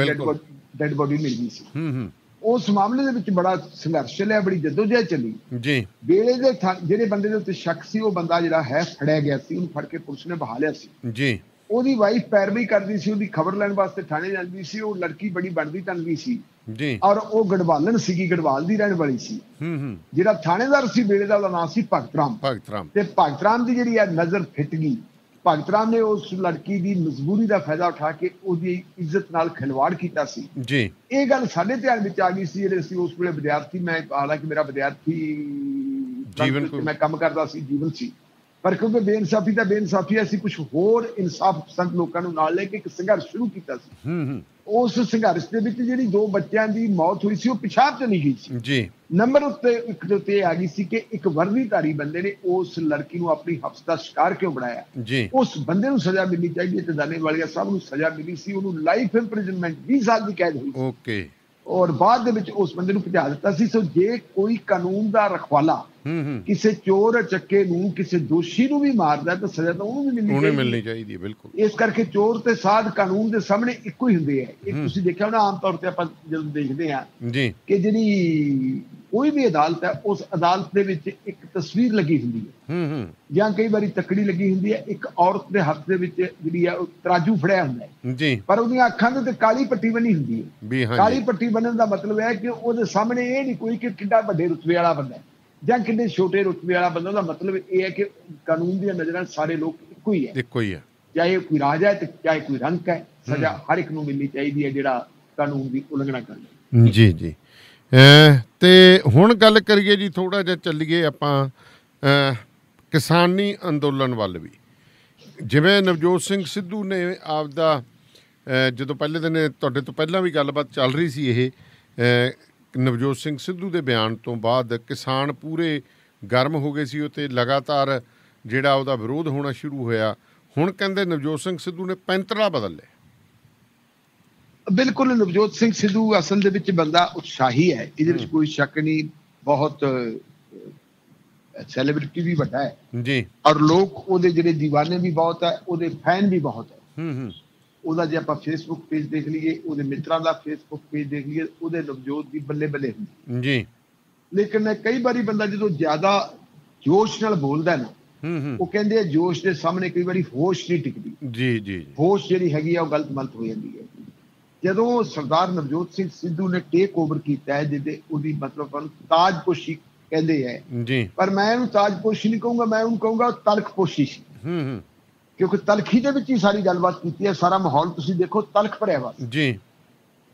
ਡੈੱਡ ਬੋਡੀ ਮਿਲ ਗਈ ਸੀ। ਹੂੰ ਹੂੰ। ਉਸ ਮਾਮਲੇ ਦੇ ਵਿੱਚ ਬੜਾ ਸੰਘਰਸ਼ ਚੱਲਿਆ ਬੜੀ ਜਦੋਜਹਿਦ ਚੱਲੀ। ਜੀ। ਵੇਲੇ ਦੇ ਜਿਹੜੇ ਬੰਦੇ ਦੇ ਉੱਤੇ ਸ਼ੱਕ ਸੀ ਉਹ ਬੰਦਾ ਜਿਹੜਾ ਹੈ ਫੜਿਆ ਗਿਆ ਸੀ ਉਹਨੂੰ ਫੜ ਕੇ ਪੁਲਿਸ ਨੇ ਬਹਾ ਲਿਆ ਸੀ। ਜੀ। ਉਹਦੀ ਵਾਈਫ ਪੈਰਵੀ ਕਰਦੀ ਸੀ ਉਹਦੀ ਖਬਰ ਲੈਣ ਵਾਸਤੇ ਥਾਣੇ ਜਾਂਦੀ ਸੀ ਉਹ ਲੜਕੀ ਬੜੀ ਬਣਦੀ ਤਨਵੀ ਸੀ। ਜੀ। ਔਰ ਉਹ ਗੜਵਾਲਨ ਸੀਗੀ ਗੜਵਾਲ ਦੀ ਰਹਿਣ ਵਾਲੀ ਸੀ। ਹੂੰ ਹੂੰ। ਜਿਹੜਾ ਥਾਣੇਦਾਰ ਸੀ ਵੇਲੇ ਦਾ ਉਹਦਾ ਨਾਮ ਸੀ ਭਗਤ ਰਾਮ। ਭਗਤ ਰਾਮ। ਤੇ ਭਗਤ ਰਾਮ ਦੀ ਜਿਹੜੀ ਹੈ ਨਜ਼ਰ ਫਿੱਟ ਗਈ। ਭਗਤ ਰਾਮ ਨੇ ਉਸ ਲੜਕੀ ਦੀ ਮਜਬੂਰੀ ਦਾ ਫਾਇਦਾ ਉਠਾ ਕੇ ਉਹਦੀ ਇੱਜ਼ਤ ਨਾਲ ਖਿਲਵਾੜ ਕੀਤਾ ਸੀ। ਜੀ। ਇਹ ਗੱਲ ਸਾਡੇ ਧਿਆਨ ਵਿੱਚ ਆ ਗਈ ਸੀ ਜਿਹੜੇ ਅਸੀਂ ਉਸ ਵੇਲੇ ਵਿਦਿਆਰਥੀ ਮੈਂ ਹਾਲਾਂਕਿ ਮੇਰਾ ਵਿਦਿਆਰਥੀ ਜੀਵਨ ਮੈਂ ਕੰਮ ਕਰਦਾ ਸੀ ਜੀਵਨ ਸੀ। ਪਰ ਕਿਉਂਕਿ ਬੇਇਨਸਾਫੀ ਤਾਂ ਬੇਇਨਸਾਫੀ ਅਸੀਂ ਕੁਝ ਹੋਰ ਇਨਸਾਫ ਪਸੰਦ ਲੋਕਾਂ ਨੂੰ ਨਾਲ ਲੈ ਕੇ ਇੱਕ ਸੰਘਰਸ਼ ਸ਼ੁਰੂ ਕੀਤਾ ਸੀ। ਹੂੰ ਹੂੰ। ਉਸ ਸੰਘਰਸ਼ ਦੇ ਵਿੱਚ ਜਿਹੜੀ ਦੋ ਬੱਚਿਆਂ ਦੀ ਮੌਤ ਹੋਈ ਸੀ ਉਹ ਪਿਸ਼ਾਬ ਚਲੀ ਗਈ ਸੀ। ਜੀ। ਨੰਬਰ ਉੱਤੇ ਇੱਕ ਦੇ ਉੱਤੇ ਆ ਗਈ ਸੀ ਕਿ ਇੱਕ ਵਰਦੀਧਾਰੀ ਬੰਦੇ ਨੇ ਉਸ ਲੜਕੀ ਨੂੰ ਆਪਣੀ ਹਫਸ ਦਾ ਸ਼ਿਕਾਰ ਕਿਉਂ ਬਣਾਇਆ? ਜੀ। ਉਸ ਬੰਦੇ ਨੂੰ ਸਜ਼ਾ ਮਿਲਣੀ ਚਾਹੀਦੀ ਤੇ ਦਾਨੇ ਵਾਲੀਆ ਸਾਹਿਬ ਨੂੰ ਸਜ਼ਾ ਮਿਲੀ ਸੀ। ਉਹਨੂੰ ਲਾਈਫ ਇੰਪ੍ਰਿਜ਼ਨਮੈਂਟ 20 ਸਾਲ ਦੀ ਕੈਦ ਹੋਈ ਓਕੇ। ਔਰ ਬਾਅਦ ਦੇ ਵਿੱਚ ਉਸ ਬੰਦੇ ਨੂੰ ਭਜਾ ਦਿੱਤਾ ਸੀ। ਸੋ ਜੇ ਕੋਈ ਕਾਨੂੰਨ ਦਾ ਰਖਵਾਲਾ ਕਿਸੇ ਚੋਰ ਚੱਕੇ ਨੂੰ ਕਿਸੇ ਦੋਸ਼ੀ ਨੂੰ ਵੀ ਮਾਰਦਾ ਤਾਂ ਸਜ਼ਾ ਤਾਂ ਉਹਨੂੰ ਵੀ ਮਿਲਣੀ ਉਹਨੇ ਮਿਲਣੀ ਚਾਹੀਦੀ ਹੈ ਬਿਲਕੁਲ। ਇਸ ਕਰਕੇ ਚੋਰ ਤੇ ਸਾਧ ਕਾਨੂੰਨ ਦੇ ਸਾਹਮਣੇ ਇੱਕੋ ਹੀ ਹੁੰਦੇ ਆ। ਇਹ ਤੁਸੀਂ ਦੇਖਿਆ ਹੋਣਾ ਆਮ ਤੌਰ ਤੇ ਆਪਾਂ ਜਦੋਂ ਦੇਖਦੇ ਆ ਜੀ। ਕਿ ਜਿਹੜੀ ਕੋਈ ਵੀ ਅਦਾਲਤ ਹੈ ਉਸ ਅਦਾਲਤ ਦੇ ਵਿੱਚ ਇੱਕ ਤਸਵੀਰ ਲੱਗੀ ਹੁੰਦੀ ਹੈ। ਹੂੰ ਹੂੰ। ਜਾਂ ਕਈ ਵਾਰੀ ਤੱਕੜੀ ਲੱਗੀ ਹੁੰਦੀ ਹੈ। ਇੱਕ ਔਰਤ ਦੇ ਹੱਥ ਦੇ ਵਿੱਚ ਜਿਹੜੀ ਹੈ ਉਹ ਤਰਾਜੂ ਫੜਿਆ ਹੁੰਦਾ ਹੈ। ਜੀ। ਪਰ ਉਹਦੀਆਂ ਅੱਖਾਂ ਦੇ ਉੱਤੇ ਕਾਲੀ ਪੱਟੀ ਬਣੀ ਹੁੰਦੀ ਹੈ। ਕਾਲੀ ਪੱਟੀ ਬੰਨਣ ਦਾ ਮਤਲਬ ਹੈ ਕਿ ਉਹਦੇ ਸਾਹਮਣੇ ਇਹ ਨਹੀਂ ਕੋਈ ਕਿ ਕਿੰਨਾ ਵੱਡੇ ਰੁਤਬੇ ਵਾਲਾ ਬੰਦਾ ਹੈ। ਜਾਂ ਕਿੰਨੇ ਛੋਟੇ ਰੁਤਬੇ ਵਾਲਾ ਬੰਦਾ ਉਹਦਾ ਮਤਲਬ ਇਹ ਹੈ ਕਿ ਕਾਨੂੰਨ ਦੀਆਂ ਨਜ਼ਰਾਂ ਸਾਰੇ ਲੋਕ ਇੱਕੋ ਹੀ ਹੈ। ਇੱਕੋ ਹੀ ਹੈ। ਚਾਹੇ ਕੋਈ ਰਾਜਾ ਹੈ ਤੇ ਚਾਹੇ ਕੋਈ ਰੰਕ ਹੈ ਸਜ਼ਾ ਹਰ ਇੱਕ ਨੂੰ ਮਿਲਣੀ ਚਾਹੀਦੀ ਹੈ ਜਿਹੜਾ ਕਾਨੂੰਨ ਦੀ ਉਲੰਘਣਾ ਕਰਦਾ ਜੀ ਜੀ। ਤੇ ਹੁਣ ਗੱਲ ਕਰੀਏ ਜੀ ਥੋੜਾ ਜਿਹਾ ਚੱਲੀਏ ਆਪਾਂ ਕਿਸਾਨੀ ਅੰਦੋਲਨ ਵੱਲ ਵੀ। ਜਿਵੇਂ ਨਵਜੋਤ ਸਿੰਘ ਸਿੱਧੂ ਨੇ ਆਪਦਾ ਜਦੋਂ ਪਹਿਲੇ ਦਿਨ ਤੁਹਾਡੇ ਤੋਂ ਪਹਿਲਾਂ ਵੀ ਗੱਲਬਾਤ ਚੱਲ ਰਹੀ ਸੀ ਇਹ ਨਵਜੋਤ ਸਿੰਘ ਸਿੱਧੂ ਦੇ ਬਿਆਨ ਤੋਂ ਬਾਅਦ ਕਿਸਾਨ ਪੂਰੇ ਗਰਮ ਹੋ ਗਏ ਸੀ ਉਹ ਤੇ ਲਗਾਤਾਰ ਜਿਹੜਾ ਉਹਦਾ ਵਿਰੋਧ ਹੋਣਾ ਸ਼ੁਰੂ ਹੋਇਆ। ਹੁਣ ਕਹਿੰਦੇ ਨਵਜੋਤ ਸਿੰਘ ਸਿੱਧੂ ਨੇ ਪੈਂਤਰਾ ਬਦਲ ਲਿਆ। ਬਿਲਕੁਲ ਨਵਜੋਤ ਸਿੰਘ ਸਿੱਧੂ ਅਸਲ ਦੇ ਵਿੱਚ ਬੰਦਾ ਉਤਸ਼ਾਹੀ ਹੈ। ਇਹਦੇ ਵਿੱਚ ਕੋਈ ਸ਼ੱਕ ਨਹੀਂ ਬਹੁਤ ਸੈਲੀਬ੍ਰਿਟੀ ਵੀ ਵੱਡਾ ਹੈ। ਜੀ। ਔਰ ਲੋਕ ਉਹਦੇ ਜਿਹੜੇ دیਵਾਨੇ ਵੀ ਬਹੁਤ ਹੈ ਉਹਦੇ ਫੈਨ ਵੀ ਬਹੁਤ ਹੈ। ਹੂੰ ਹੂੰ। ਉਹਦਾ ਜੇ ਆਪਾਂ ਫੇਸਬੁੱਕ ਪੇਜ ਦੇਖ ਲਈਏ ਉਹਦੇ ਮਿੱਤਰਾਂ ਦਾ ਫੇਸਬੁੱਕ ਪੇਜ ਦੇਖ ਲਈਏ ਉਹਦੇ ਨਵਜੋਤ ਦੀ ਬੱਲੇ ਬੱਲੇ ਹੁੰਦੀ ਜੀ। ਲੇਕਿਨ ਕਈ ਵਾਰੀ ਬੰਦਾ ਜਦੋਂ ਜ਼ਿਆਦਾ ਜੋਸ਼ ਨਾਲ ਬੋਲਦਾ ਹੈ ਨਾ ਹੂੰ ਹੂੰ। ਉਹ ਕਹਿੰਦੇ ਆ ਜੋਸ਼ ਦੇ ਸਾਹਮਣੇ ਕਈ ਵਾਰੀ ਹੋਸ਼ ਨਹੀਂ ਟਿਕਦੀ। ਜੀ ਜੀ ਜੀ। ਹੋਸ਼ ਜਿਹੜੀ ਹੈਗੀ ਆ ਉਹ ਗਲਤ ਮਲਤ ਹੋ ਜਾਂਦੀ ਹੈ। ਜਦੋਂ ਸਰਦਾਰ ਨਵਜੋਤ ਸਿੰਘ ਸਿੱਧੂ ਨੇ ਟੇਕ ਓਵਰ ਕੀਤਾ ਹੈ ਜਿਹਦੇ ਉਹਦੀ ਮਤਲਬ ਉਹਨੂੰ ਤਾਜਪੋਸ਼ੀ ਕਹਿੰਦੇ ਹੈ ਜੀ। ਪਰ ਮੈਂ ਇਹਨੂੰ ਤਾਜਪੋਸ਼ੀ ਨਹੀਂ ਕਹੂੰਗਾ ਮੈਂ ਉਹਨੂੰ ਕਹੂੰਗਾ ਤਲਖਪੋਸ਼ੀ ਸੀ। ਹੂੰ ਹੂੰ। ਕਿਉਂਕਿ ਤਲਖੀ ਦੇ ਵਿੱਚ ਹੀ ਸਾਰੀ ਗੱਲਬਾਤ ਕੀਤੀ ਹੈ ਸਾਰਾ ਮਾਹੌਲ ਤੁਸੀਂ ਦੇਖੋ ਤਲਖ ਭਰਿਆ ਵਾ। ਜੀ।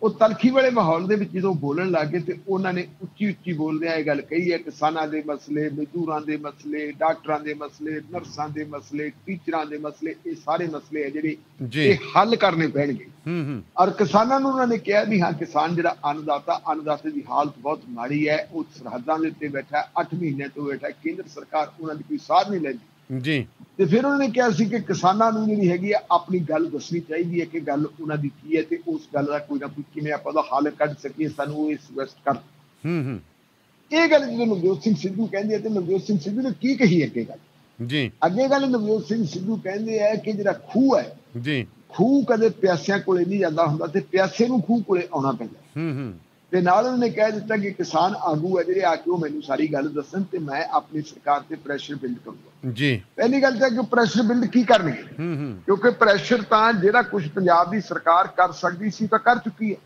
ਉਹ ਤਲਖੀ ਵਾਲੇ ਮਾਹੌਲ ਦੇ ਵਿੱਚ ਜਦੋਂ ਬੋਲਣ ਲੱਗੇ ਤੇ ਉਹਨਾਂ ਨੇ ਉੱਚੀ ਉੱਚੀ ਬੋਲਦਿਆਂ ਇਹ ਗੱਲ ਕਹੀ ਹੈ ਕਿਸਾਨਾਂ ਦੇ ਮਸਲੇ ਮਜ਼ਦੂਰਾਂ ਦੇ ਮਸਲੇ ਡਾਕਟਰਾਂ ਦੇ ਮਸਲੇ ਨਰਸਾਂ ਦੇ ਮਸਲੇ ਟੀਚਰਾਂ ਦੇ ਮਸਲੇ ਇਹ ਸਾਰੇ ਮਸਲੇ ਹੈ ਜਿਹੜੇ ਇਹ ਹੱਲ ਕਰਨੇ ਪੈਣਗੇ। ਹੂੰ ਹੂੰ। ਔਰ ਕਿਸਾਨਾਂ ਨੂੰ ਉਹਨਾਂ ਨੇ ਕਿਹਾ ਵੀ ਹਾਂ ਕਿਸਾਨ ਜਿਹੜਾ ਅੰਨਦਾਤਾ ਅੰਨਦਾਤੇ ਦੀ ਹਾਲਤ ਬਹੁਤ ਮਾੜੀ ਹੈ ਉਹ ਸਰਹੱਦਾਂ ਦੇ ਉੱਤੇ ਬੈਠਾ ਹੈ 8 ਮਹੀਨੇ ਤੋਂ ਬੈਠਾ ਕੇਂਦਰ ਸਰਕਾਰ ਉਹਨਾਂ ਦੀ ਕੋਈ ਸਾਰ ਨਹੀਂ ਲੈਂਦੀ। ਜੀ। ਤੇ ਫਿਰ ਉਹਨਾਂ ਨੇ ਕਿਹਾ ਸੀ ਕਿ ਕਿਸਾਨਾਂ ਨੂੰ ਜਿਹੜੀ ਹੈਗੀ ਆ ਆਪਣੀ ਗੱਲ ਦੱਸਣੀ ਚਾਹੀਦੀ ਹੈ ਕਿ ਗੱਲ ਉਹਨਾਂ ਦੀ ਕੀ ਹੈ ਤੇ ਉਸ ਗੱਲ ਦਾ ਕੋਈ ਨਾ ਕੋਈ ਕਿਵੇਂ ਆਪਾਂ ਉਹਦਾ ਹੱਲ ਕੱਢ ਸਕੀਏ ਸਾਨੂੰ ਇਸ ਵੈਸਟ ਕਰ। ਹੂੰ ਹੂੰ। ਇਹ ਗੱਲ ਜਦੋਂ ਨਵਜੋਤ ਸਿੰਘ ਸਿੱਧੂ ਕਹਿੰਦੇ ਆ ਤੇ ਨਵਜੋਤ ਸਿੰਘ ਸਿੱਧੂ ਨੇ ਕੀ ਕਹੀ ਅੱਗੇ ਗੱਲ? ਜੀ। ਅੱਗੇ ਗੱਲ ਨਵਜੋਤ ਸਿੰਘ ਸਿੱਧੂ ਕਹਿੰਦੇ ਆ ਕਿ ਜਿਹੜਾ ਖੂਹ ਹੈ ਜੀ। ਖੂਹ ਕਦੇ ਪਿਆਸਿਆਂ ਕੋਲੇ ਨਹੀਂ ਜਾਂਦਾ ਹੁੰਦਾ ਤੇ ਪਿਆਸੇ ਨੂੰ ਖੂਹ ਕੋਲੇ ਆਉਣਾ ਪੈਂਦਾ। ਹੂੰ ਹੂੰ। ਤੇ ਨਾਲ ਉਹਨਾਂ ਨੇ ਕਹਿ ਦਿੱਤਾ ਕਿ ਕਿਸਾਨ ਆਗੂ ਹੈ ਜਿਹੜੇ ਆ ਕੇ ਉਹ ਮੈਨੂੰ ਸਾਰੀ ਗੱਲ ਦੱਸਣ ਤੇ ਮੈਂ ਆਪਣੀ ਸਰਕਾਰ ਤੇ ਪ੍ਰੈਸ਼ਰ ਬਿਲਡ ਕਰੂੰਗਾ। ਜੀ। ਪਹਿਲੀ ਗੱਲ ਤਾਂ ਕਿ ਪ੍ਰੈਸ਼ਰ ਬਿਲਡ ਕੀ ਕਰਨਗੇ? ਹੂੰ ਹੂੰ। ਕਿਉਂਕਿ ਪ੍ਰੈਸ਼ਰ ਤਾਂ ਜਿਹੜਾ ਕੁਝ ਪੰਜਾਬ ਦੀ ਸਰਕਾਰ ਕਰ ਸਕਦੀ ਸੀ ਤਾਂ ਕਰ ਚੁੱਕੀ ਹੈ।